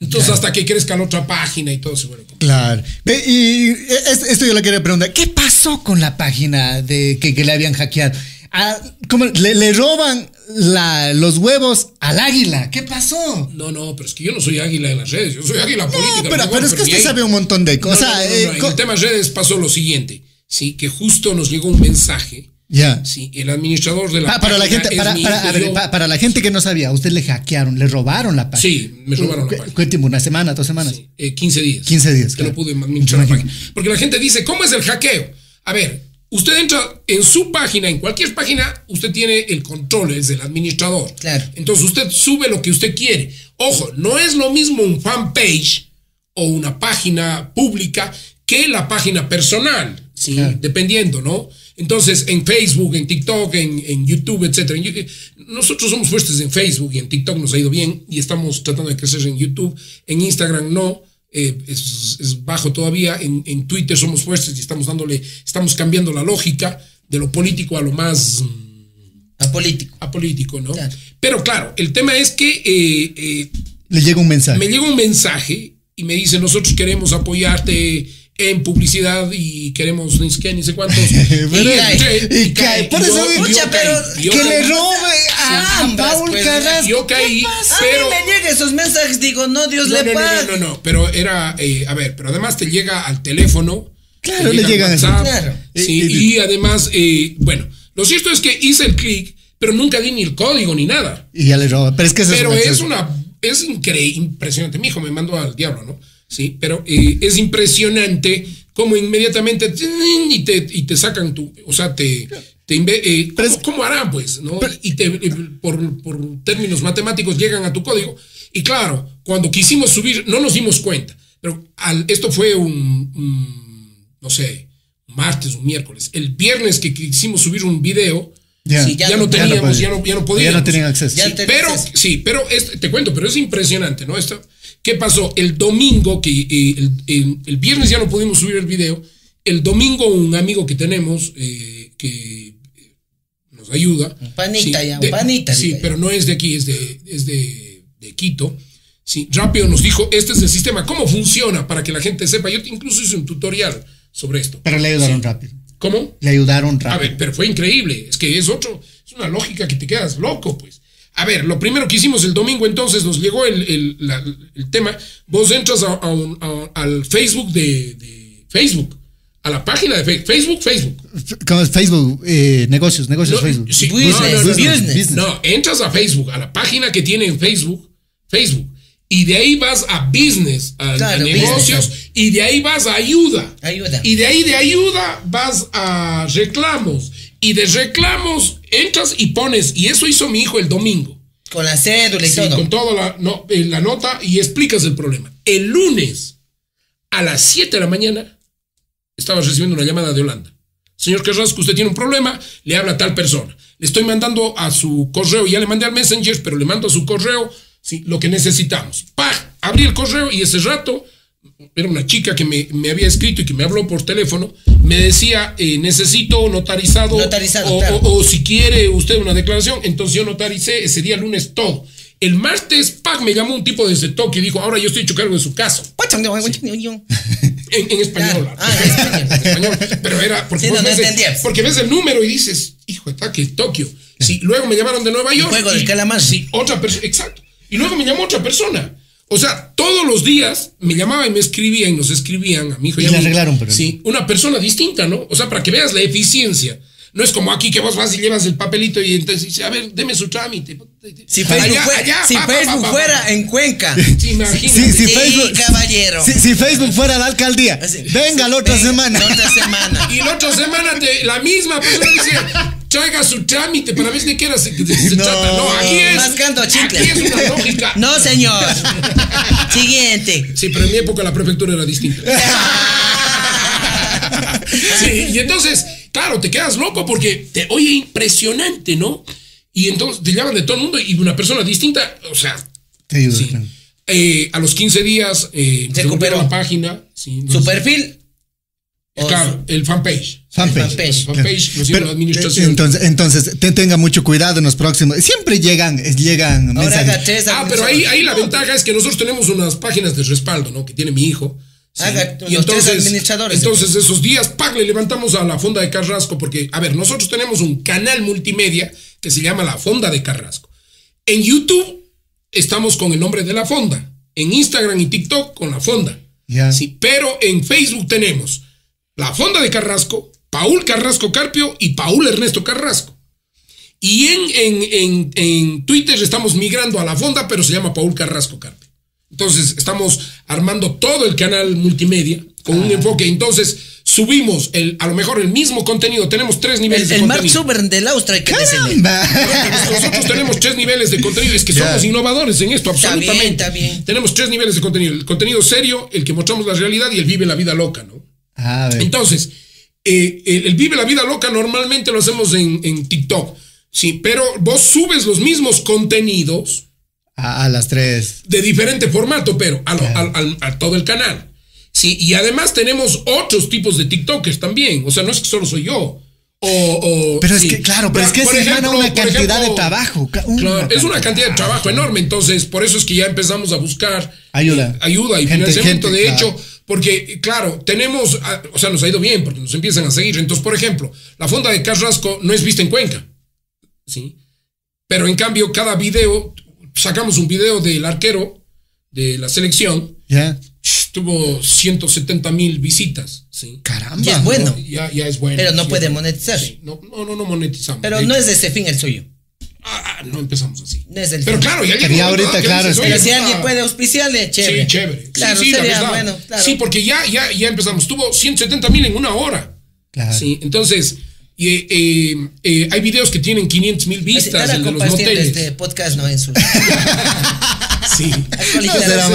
Entonces, hasta que crezca la otra página y todo se vuelve complicado. Claro. Y es- esto yo le quería preguntar. ¿Qué pasó con la página de que, que le habían hackeado? Ah, ¿cómo? Le, le roban la- los huevos al águila. ¿Qué pasó? No, no, pero es que yo no soy águila en las redes, yo soy águila política. Pero, pero es que usted sabe un montón de cosas. no, no, eh, En el tema redes pasó lo siguiente, sí, que justo nos llegó un mensaje, Ya. sí, el administrador de la Pa- para la página gente, para, a ver, la gente que no sabía, usted le hackearon, le robaron la página. Sí, me robaron la ¿Qué- página. ¿Qué tiempo? ¿Una semana, dos semanas? Sí, eh, 15 días. 15 días, Que claro. no pude administrar la página. Porque la gente dice, ¿cómo es el hackeo? A ver, usted entra en su página, en cualquier página, usted tiene el control, es el administrador. Claro. Entonces usted sube lo que usted quiere. Ojo, no es lo mismo un fanpage o una página pública que la página personal, ¿sí? Claro. Dependiendo, ¿no? Entonces, en Facebook, en TikTok, en, en YouTube, etcétera. en YouTube- Nosotros somos fuertes en Facebook y en TikTok nos ha ido bien y estamos tratando de crecer en YouTube. En Instagram no, eh, es, es bajo todavía. En, en Twitter somos fuertes y estamos dándole, estamos cambiando la lógica de lo político a lo más mm, Apolítico. apolítico, ¿no? Claro. Pero claro, el tema es que eh, eh, Le llega un mensaje. me llega un mensaje y me dice, nosotros queremos apoyarte en publicidad y queremos ni sé qué, ni sé cuántos. Y cae. Por eso digo, Pucha, caí, pero que le robe a Paul pues, Carrasco. Yo caí, A pero... mí me llegan esos mensajes, digo, no, Dios No, le no, no, pague. no, no, no, pero era, eh, a ver, pero además te llega al teléfono. Claro, te le llega llegan al así. WhatsApp, Claro. Sí, Y- y- y además, eh, bueno, lo cierto es que hice el clic, pero nunca di ni el código ni nada. Y ya le roba. Pero es que eso Pero es, es una, es increíble, impresionante. Mi hijo me mandó al diablo, ¿no? Sí, pero eh, es impresionante cómo inmediatamente y te, y te sacan tu, o sea, te, te eh, Pero ¿cómo, es- cómo harán, pues? ¿no? y te, eh, por, por términos matemáticos llegan a tu código. Y claro, cuando quisimos subir, no nos dimos cuenta. Pero al- esto fue un, un, no sé, un martes, un miércoles. El viernes que quisimos subir un video, Ya. sí, ya, Ya no no- ya no teníamos, ya no, ya no Ya podíamos. no tenían acceso. Ya Sí, pero, acceso. sí, pero es- te cuento, pero es impresionante, ¿no? Esto, ¿Qué pasó? El domingo, que eh, el, el- el viernes ya no pudimos subir el video, el domingo un amigo que tenemos eh, que eh, nos ayuda. Un panita ya, un panita, Sí, pero no es de aquí, es de, es de, de Quito. Sí, rápido nos dijo, este es el sistema, ¿cómo funciona? Para que la gente sepa. Yo incluso hice un tutorial sobre esto. Pero le ayudaron Sí. rápido. ¿Cómo? Le ayudaron A rápido. ver, pero fue increíble. Es que es otro, es una lógica que te quedas loco, pues. A ver, lo primero que hicimos el domingo, entonces nos llegó el, el- la- el tema. Vos entras a- a un- a- al Facebook de, de Facebook, a la página de Facebook, Facebook. ¿Cómo es Facebook? Eh, negocios, negocios No, Facebook. sí, Business, no, no, no, no. business. No, entras a Facebook, a la página que tiene en Facebook, Facebook, y de ahí vas a business, a, negocios, business. y de ahí vas a ayuda. Ayuda. Y de ahí de ayuda vas a reclamos. Y de reclamos entras y pones, y eso hizo mi hijo el domingo. Con la cédula y Sí, todo. con toda la, no, eh, la nota y explicas el problema. El lunes a las 7 de la mañana estaba recibiendo una llamada de Holanda. Señor Carrasco, usted tiene un problema, le habla a tal persona. Le estoy mandando a su correo, ya le mandé al Messenger, pero le mando a su correo sí, lo que necesitamos. ¡Pah! Abrí el correo y ese rato era una chica que me, me había escrito y que me habló por teléfono, me decía, eh, necesito notarizado, Notarizado, o, claro. o- o si quiere usted una declaración, entonces yo notaricé ese día lunes todo. El martes, Pac me llamó un tipo desde Tokio y dijo, ahora yo estoy hecho cargo de su caso. En, en español. Claro. Ah, en español. En español. Pero era porque, Sí, no, ves el- porque ves el número y dices, hijo de taque, Tokio. Sí, luego me llamaron de Nueva York. juego del calamar. Sí, otra persona, exacto. Y luego me llamó otra persona. O sea, todos los días me llamaba y me escribía y nos escribían a mi hijo Y a le mí. arreglaron, pero- Sí, una persona distinta, ¿no? O sea, para que veas la eficiencia. No es como aquí que vos vas y llevas el papelito y entonces dices, a ver, deme su trámite. Si Facebook, Allá, fue- allá, si pa, pa, Facebook pa, pa, fuera en Cuenca. Sí, imagínate. Sí, sí, Sí, Facebook- caballero. Si, si Facebook fuera la alcaldía, Así. venga la otra Venga, semana. La otra semana. Y la otra semana te- la misma persona dice, traiga su trámite para ver de qué era se, se No. trata. No, aquí es. Mascando chicle. Aquí es una lógica. No, señor. Siguiente. Sí, pero en mi época la prefectura era distinta. Sí, y entonces, claro, te quedas loco porque te oye impresionante, ¿no? Y entonces te llaman de todo el mundo y una persona distinta, o sea, Te sí. Eh, a los 15 días eh, Se recuperó la página. Sí, Su perfil. O Claro, el fanpage. Fanpage. fanpage. Fanpage, dio la administración. entonces, entonces te- tenga mucho cuidado en los próximos. Siempre llegan, llegan Ahora mensajes. haga tres Ah, pero ahí, ahí la ventaja es que nosotros tenemos unas páginas de respaldo, ¿no? Que tiene mi hijo. Sí. Haga y los tres entonces, administradores. entonces esos días, ¡pac! le levantamos a la Fonda de Carrasco, porque, a ver, nosotros tenemos un canal multimedia que se llama La Fonda de Carrasco. En YouTube estamos con el nombre de la Fonda. En Instagram y TikTok con la Fonda. Sí, pero en Facebook tenemos La Fonda de Carrasco, Paul Carrasco Carpio y Paul Ernesto Carrasco. Y en, en, en, en Twitter estamos migrando a la fonda, pero se llama Paul Carrasco Carpio. Entonces estamos armando todo el canal multimedia con Ah. un enfoque. Entonces subimos el, a lo mejor el mismo contenido. Tenemos tres niveles El, de el Mark contenido. Zuckerberg del Austria que. Caramba. Nosotros tenemos tres niveles de contenido. Es que Ya. somos innovadores en esto, Está bien, absolutamente. está bien. Tenemos tres niveles de contenido. El contenido serio, el que mostramos la realidad y el vive la vida loca, ¿no? A ver. Entonces, eh, el, el Vive la Vida Loca normalmente lo hacemos en, en TikTok. Sí, pero vos subes los mismos contenidos A, a las tres. de diferente formato, pero a, lo- Claro. a todo el canal. Sí, y además tenemos otros tipos de TikTokers también. O sea, no es que solo soy yo. O, o- Pero es sí. que, claro, pero es que se ejemplo, gana una cantidad ejemplo, de trabajo. una Claro, es una cantidad de de trabajo enorme, entonces por eso es que ya empezamos a buscar Ayuda. eh, ayuda y Gente- financiamiento. gente, de claro. hecho, porque claro, tenemos, ah, o sea, nos ha ido bien porque nos empiezan a seguir. Entonces, por ejemplo, la fonda de Carrasco no es vista en Cuenca, ¿sí? Pero en cambio, cada video, sacamos un video del arquero de la selección, Ya. tuvo 170 mil visitas, ¿sí? Caramba. Y es bueno. Ya, ya es bueno. Pero no sí, puede monetizar. Sí, no, no, no, monetizamos. Pero no es de ese fin el suyo. Ah, ah, no empezamos así. No es el Pero fin. claro, ya llegó ya ahorita, que claro, dices, es Pero si alguien puede auspiciarle, chévere. Sí, chévere. Claro, sí, sí, la sería verdad. bueno. Claro. Sí, porque ya, ya, ya empezamos. Tuvo 170 mil en una hora. Claro. Sí, entonces, y, eh, eh, hay videos que tienen 500 mil vistas, de los moteles. este podcast, no en su. Sí. No será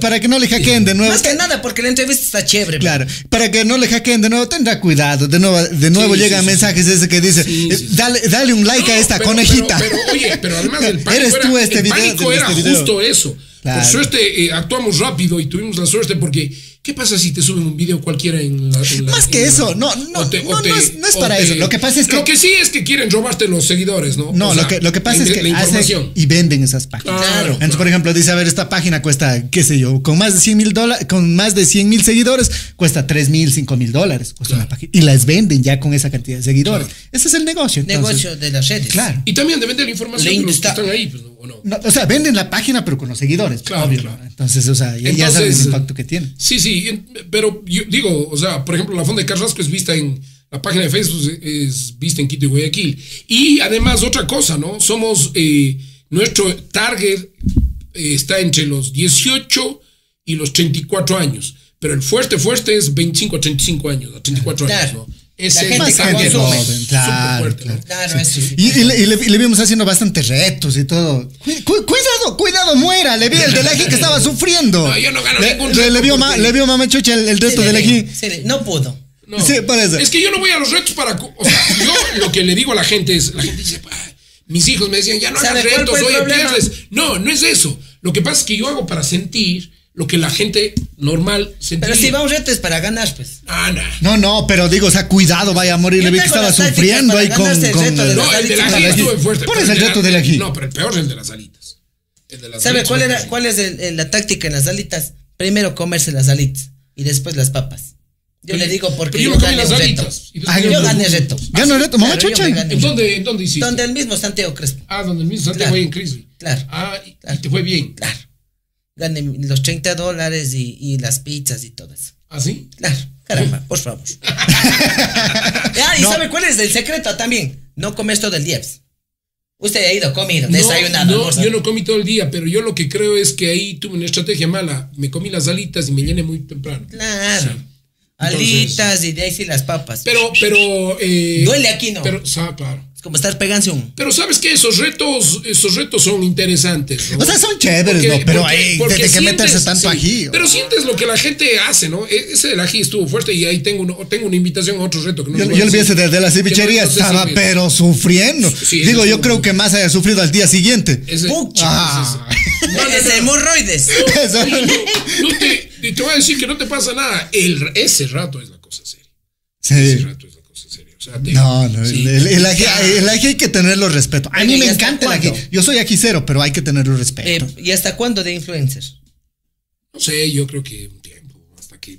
para que no le hackeen de nuevo. Más que nada, porque la entrevista está chévere. Claro, para que no le hackeen de nuevo, tendrá cuidado. De nuevo, de nuevo Sí, llegan sí, sí. mensajes ese que dice, Sí, eh, sí, sí. dale, dale un like a esta pero- conejita. Pero, pero, oye, pero además del pánico. Eres era, tú este el video, pánico era este video. justo eso. Claro. Por suerte eh, actuamos rápido y tuvimos la suerte porque, ¿qué pasa si te suben un video cualquiera en la. en la- Más que en la- eso, no, no, te- no, te- no es- no es o para te- eso. Lo que pasa es que- Lo que sí es que quieren robarte los seguidores, ¿no? No, O sea, lo, que, lo que pasa la es que la hacen información. y venden esas páginas. Claro, Entonces, por ejemplo, dice, a ver, esta página cuesta, qué sé yo, con más de 100 mil dólares, con más de 100 mil seguidores, cuesta 3 mil, 5 mil dólares. cuesta una página. Y las venden ya con esa cantidad de seguidores. Claro. Ese es el negocio. entonces. Negocio de las redes. Claro. Y también de vender la información de los que está- están ahí, pues, ¿no? ¿O no? No, o sea, venden la página, pero con los seguidores. Claro, obvio, claro. ¿no? Entonces, o sea, ya, ya Entonces, sabes el impacto que tiene. Sí, sí, pero yo digo, o sea, por ejemplo, la Fonda de Carrasco es vista en la página de Facebook, es vista en Quito y Guayaquil. Y además, otra cosa, ¿no? Somos, eh, nuestro target eh, está entre los 18 y los 34 años. Pero el fuerte, fuerte es 25 a 35 años, a 34 Claro. años, ¿no? Ese La gente es que consume. joven, Claro, fuerte, ¿no? Claro, eso sí. Y, y le, y le- y le vimos haciendo bastantes retos y todo. Cu- cu- cuidado, cuidado, muera. Le vi el del ají que estaba sufriendo. No, yo no gano le, ningún le- reto le vio ma- le vio mamá chucha el, el Sí reto del sí le- no pudo. No. Sí, parece. Es que yo no voy a los retos para. O sea, yo lo que le digo a la gente es: la gente dice, "Ay, mis hijos me decían, ya no ¿Sabe hagas retos, oye, pierdes. No, no es eso. Lo que pasa es que yo hago para sentir lo que la gente normal sentiría. Pero si va a un reto es para ganar, pues. Ah, no. No, no, pero digo, o sea, cuidado, vaya a morir. Le vi que estaba sufriendo ahí con. el con reto de el- No, el de la alitas. ají estuvo fuerte. ¿Cuál es el de la- reto del ají? No, pero el peor es el de las alitas. El de las ¿Sabe alitas cuál era cuál es el- el- la táctica en las alitas? Primero comerse las alitas y después las papas. Yo le digo porque yo yo, gané un reto. Ah, yo gané comí- reto. Ganó el reto, mamá chucha. ¿En dónde, ¿En dónde hiciste? Donde el mismo Santiago Crespo. Ah, donde el mismo Santiago Claro. ahí en Crisley. Claro. Ah, y, te fue bien. Claro. Gané los 30 dólares y, y las pizzas y todo eso. ¿Ah, sí? Claro. Caramba, por favor. ah, y No. ¿sabe cuál es el secreto también? No comer todo el día. Usted ha ido comido, No, desayunado, no, almorzado. yo no comí todo el día, pero yo lo que creo es que ahí tuve una estrategia mala. Me comí las alitas y me llené muy temprano. Claro. Sí. Alitas y de ahí sí las papas. Pero, pero. eh, Duele aquí, ¿no? Pero, sa- claro. Como estar pegándose un. Pero sabes que esos retos, esos retos son interesantes. ¿no? O sea, son chéveres, ¿no? Pero desde que meterse tanto ají, Pero sientes lo que la gente hace, ¿no? E- Ese del ají estuvo fuerte y ahí tengo, uno- tengo una invitación a otro reto que no Yo, yo a le vi decir. ese de, de la cevichería, no estaba pero sufriendo. Sí, Digo, ese yo creo que más haya sufrido al día siguiente. Ese- Pucha. Ah. es hemorroides. Eso. No te, y te voy a decir que no te pasa nada. El, ese rato es la cosa seria. Ese Sí. rato es. O sea, te- No, no, sí. el, el ají, el ají hay que tenerlo respeto. A mí me ¿y hasta encanta el ají. Yo soy ajicero, pero hay que tenerlo Eh, respeto. ¿Y hasta cuándo de influencer? No sé, yo creo que un tiempo, hasta que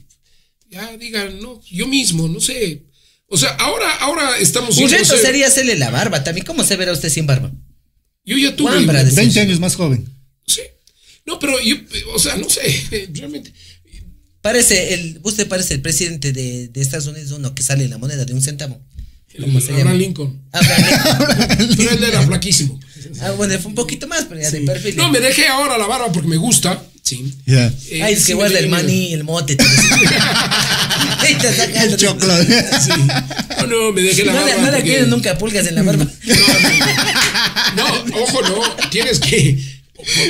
ya digan, no, yo mismo, no sé. O sea, ahora, ahora estamos Un reto ser- sería hacerle la barba también. ¿Cómo se verá usted sin barba? Yo ya tuve. Guambra, decía. 20 años más joven. Sí. No, pero yo, o sea, no sé, realmente. Parece el, usted parece el presidente de, de Estados Unidos, uno que sale en la moneda de un centavo. ¿Cómo se llama? Lincoln. Abraham Lincoln. Pero él era flaquísimo. Ah, bueno, fue un poquito más, pero ya de perfil. No, me dejé ahora la barba porque me gusta. Sí. Ya. Eh, Ay, es que sí guarda el maní, el mote. El choclo. Sí. No, no, me dejé la No, barba. no le porque- quieren nunca pulgas en la barba. No, ojo, no. Tienes que.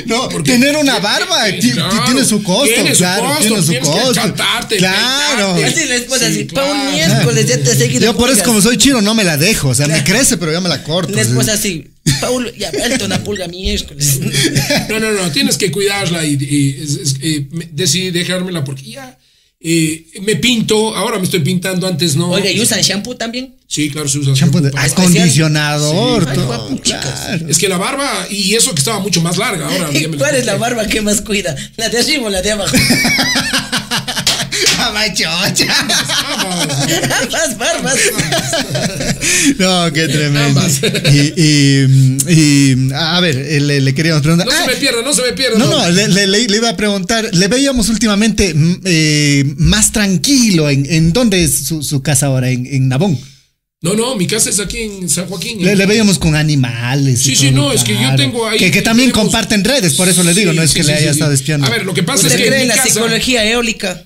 No, porque- tener una barba claro, tiene su costo, tiene su claro, costo, tiene su tienes que costo. achatarte, Claro. Así la esposa, Sí, así, pa' un miércoles ya te seguido. Yo por eso como soy chino no me la dejo, o sea, me crece pero ya me la corto. Esposa así, Paul, ya vuelto una pulga miércoles. No, no, no, tienes que cuidarla y, y es- es- eh, decidí dejármela porque ya eh, me pinto, ahora me estoy pintando, antes no. Oiga, ¿y usan shampoo también? Sí, claro, se usa Shampoo acondicionador, Sí. claro. Es que la barba, y eso que estaba mucho más larga, ahora ya ¿Y me cuál es la barba que más cuida? ¿La de arriba o la de abajo? Amachocha. Ambas barbas. No, qué tremendo. Y, y- y, a ver, eh, le, le queríamos preguntar. No Ah, se me pierda, no se me pierda. No, no, le, le- le- le iba a preguntar, le veíamos últimamente mm, eh, más tranquilo, ¿en, en dónde es su, su casa ahora? En, en Nabón. No, no, mi casa es aquí en San Joaquín. Le, le veíamos con animales. y Sí, sí, todo, no, es que yo tengo ahí- Que, que también tenemos- comparten redes, por eso le digo, Sí, no es sí, que sí, le haya sí, estado sí. espiando. A ver, lo que pasa ¿Usted es que. cree en la casa- psicología eólica?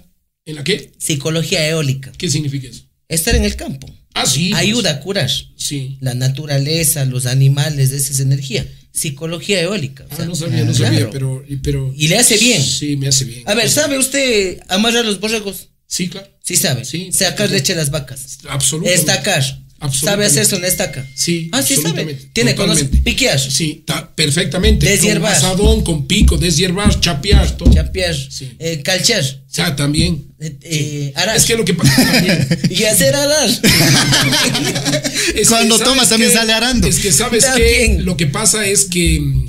¿En la qué? Psicología eólica. ¿Qué significa eso? Estar en el campo. Ah, sí. pues, Ayuda a curar. Sí. La naturaleza, los animales, esa es energía. Psicología eólica. o Ah, sea, no sabía, no claro. sabía, pero, pero. Y le hace bien. Sí, me hace bien. A ver, ¿sabe usted amarrar los borregos? Sí, claro. Sí sabe. Sí. Sacar leche a las vacas. Absolutamente. Estacar. ¿Sabe Absolutamente. hacer eso en la estaca? Sí, Ah, sí sabe. Tiene conocimiento. Piquear. Sí, ta- perfectamente. Deshiervar. Con asadón, con pico, deshiervar, chapear, todo. Chapear. Sí. eh, calchar. O sea, también. eh, eh, arar. Es que lo que pasa también. Y hacer arar. Es Cuando ¿sabes toma también sale arando. Es que sabes que lo que pasa es que mm,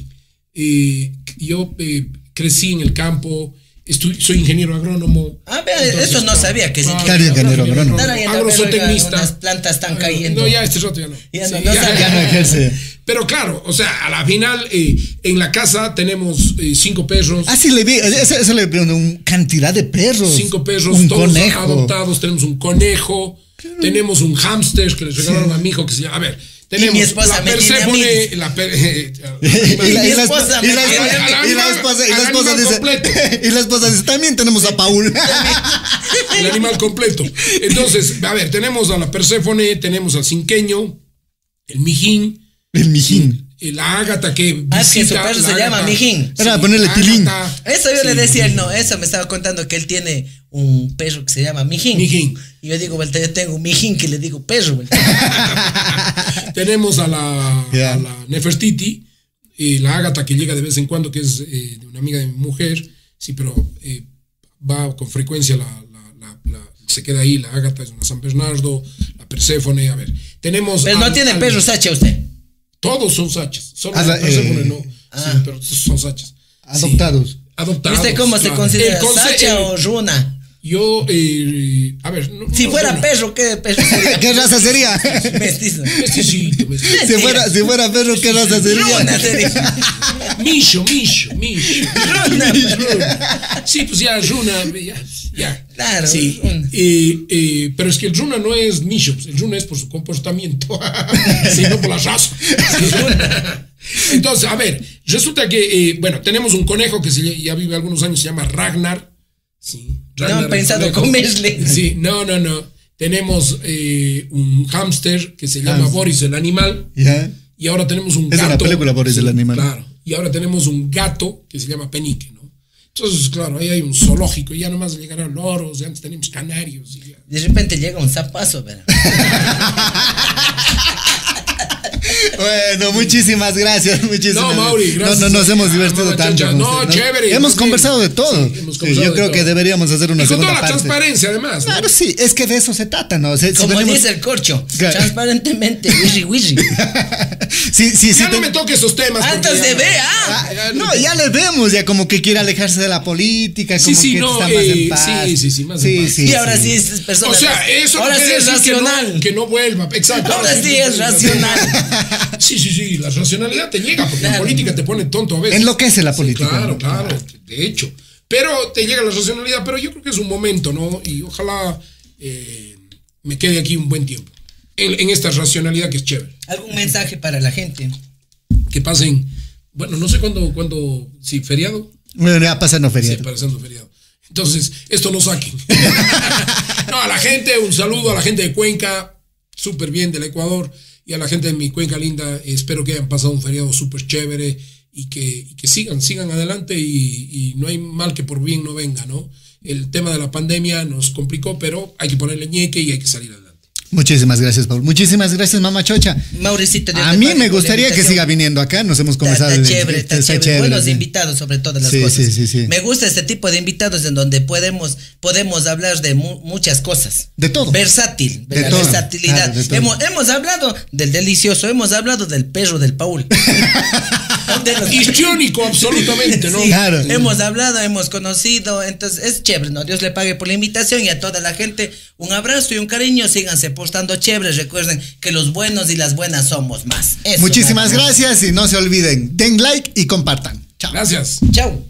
eh, yo eh, crecí en el campo, estu- soy ingeniero agrónomo. Ah, vea, eso no sabía que es Claro, ingeniero agrónomo. Estar ahí en la verga, Agrotecnista. Unas plantas están cayendo. No, ya este rato ya no. Ya no, Sí, no. Ya no ejerce. Pero claro, o sea, a la final, eh, en la casa tenemos eh, cinco perros. Ah, sí, le vi, eso, eso le vi, una cantidad de perros. cinco perros, Un todos conejo. adoptados, tenemos un conejo, tenemos un hámster que les regalaron a mi hijo que se llama, a ver, Tenemos mi esposa la me tiene a Perséfone, mí. la per- eh, Y la, y la mi esposa, y la me esposa- y y dice, y la esposa dice, también tenemos a Paul. el animal completo. Entonces, a ver, tenemos a la Perséfone, tenemos al cinqueño, el mijín, El mijín. la ágata que Ah, es que su visita perro se llama mijín. Era ponerle la tilín. Eso yo Sí, le decía, él no, eso me estaba contando que él tiene un perro que se llama Mijín. Mijín. Y yo digo, vuelta, yo tengo un Mijín que le digo perro. Tenemos a la, Ya. a la Nefertiti, eh, la ágata que llega de vez en cuando, que es eh, de una amiga de mi mujer, sí, pero eh, va con frecuencia, la, la- la- la- se queda ahí, la ágata es una San Bernardo, la Perséfone, a ver. Tenemos. Pero no al- tiene al- perro Sacha usted. Todos son sachas, solo Ah, la la- Perséfone eh, no. Sí, pero son sachas. Adoptados. Sí, adoptados. ¿Viste cómo se considera conce- Sacha o Runa? Yo, eh, a ver. no- Si no fuera perro, ¿qué perro sería? ¿Qué raza sería? Mestizo. Mesticito, mesticito. Si fuera, si fuera perro, ¿qué raza sería? Runa sería. Micho, Micho, Micho. Runa. Runa. Sí, pues ya, Runa, ya. ya. Claro, Sí. Eh, eh, pero es que el Runa no es Micho, pues, el Runa es por su comportamiento, sino por la raza. Entonces, a ver, resulta que, eh, bueno, tenemos un conejo que se, ya vive algunos años, se llama Ragnar. Sí. No han el pensado comerle. Sí, no, no, no. Tenemos eh, un hámster que se llama Hámster. Boris el animal. ¿Ya? Y ahora tenemos un Es gato. una película, Boris el animal. Claro. Y ahora tenemos un gato que se llama Penique, ¿no? Entonces, claro, ahí hay un zoológico. Y ya nomás llegarán loros. Y antes teníamos canarios. y ya. De repente llega un zapazo, ¿verdad? Bueno, muchísimas gracias. Muchísimas No, Mauri, gracias. No, no, nos hemos divertido Ah, tanto. chacha, no, usted, chévere, Hemos conversado de todo. Sí, hemos Sí, conversado yo de creo todo. que deberíamos hacer una Y con segunda toda la parte. transparencia, además. ¿no? Claro, sí, es que de eso se trata, ¿no? Si- Como venimos- dice el corcho, Claro. transparentemente, wishy wishy. Sí, sí, sí. Ya no te- me toques esos temas. Antes ya de no- ver, ah. Ah, Ya no, ya le vemos, ya como que quiere alejarse de la política, Sí, como sí, que no, está más eh, en paz. sí, sí, sí, más en paz. y ahora sí, es persona. O sea, eso ahora no sí es decir que no- racional. Que no, vuelva. Exacto. Ahora sí es racional. Sí, sí, sí, la racionalidad te llega, porque la política te pone tonto a veces. Enloquece la Sí, política. claro, ¿no? claro, de hecho. Pero te llega la racionalidad, pero yo creo que es un momento, ¿no? Y ojalá eh, me quede aquí un buen tiempo. En, en esta racionalidad que es chévere. ¿Algún mensaje para la gente? Que pasen, bueno, no sé cuándo, cuándo, sí, feriado. Bueno, ya pasando Sí, feriado. pasando feriado. Entonces, esto no saquen. no, a la gente, un saludo a la gente de Cuenca, súper bien del Ecuador, y a la gente de mi Cuenca linda, espero que hayan pasado un feriado súper chévere y que, que sigan, sigan adelante y, y no hay mal que por bien no venga, ¿no? El tema de la pandemia nos complicó, pero hay que ponerle ñeque y hay que salir adelante. Muchísimas gracias, Paul. Muchísimas gracias, mamá Chocha. Mauricito, A mí me gustaría que siga viniendo acá. Nos hemos conversado. está chévere, está, chévere. Buenos invitados sobre todas las Sí, cosas. sí, sí, sí. Me gusta este tipo de invitados en donde podemos, podemos hablar de mu- muchas cosas. De todo. Versátil, De la todo. versatilidad. Claro, de todo. hemos, hemos hablado del delicioso, hemos hablado del perro del Paul. Histriónico, absolutamente, ¿no? Sí, Claro. Hemos hablado, hemos conocido, entonces es chévere, ¿no? Dios le pague por la invitación y a toda la gente un abrazo y un cariño, síganse postando chéveres, recuerden que los buenos y las buenas somos más. Eso, Muchísimas gracias y no se olviden, den like y compartan. Chao. Gracias. Chao.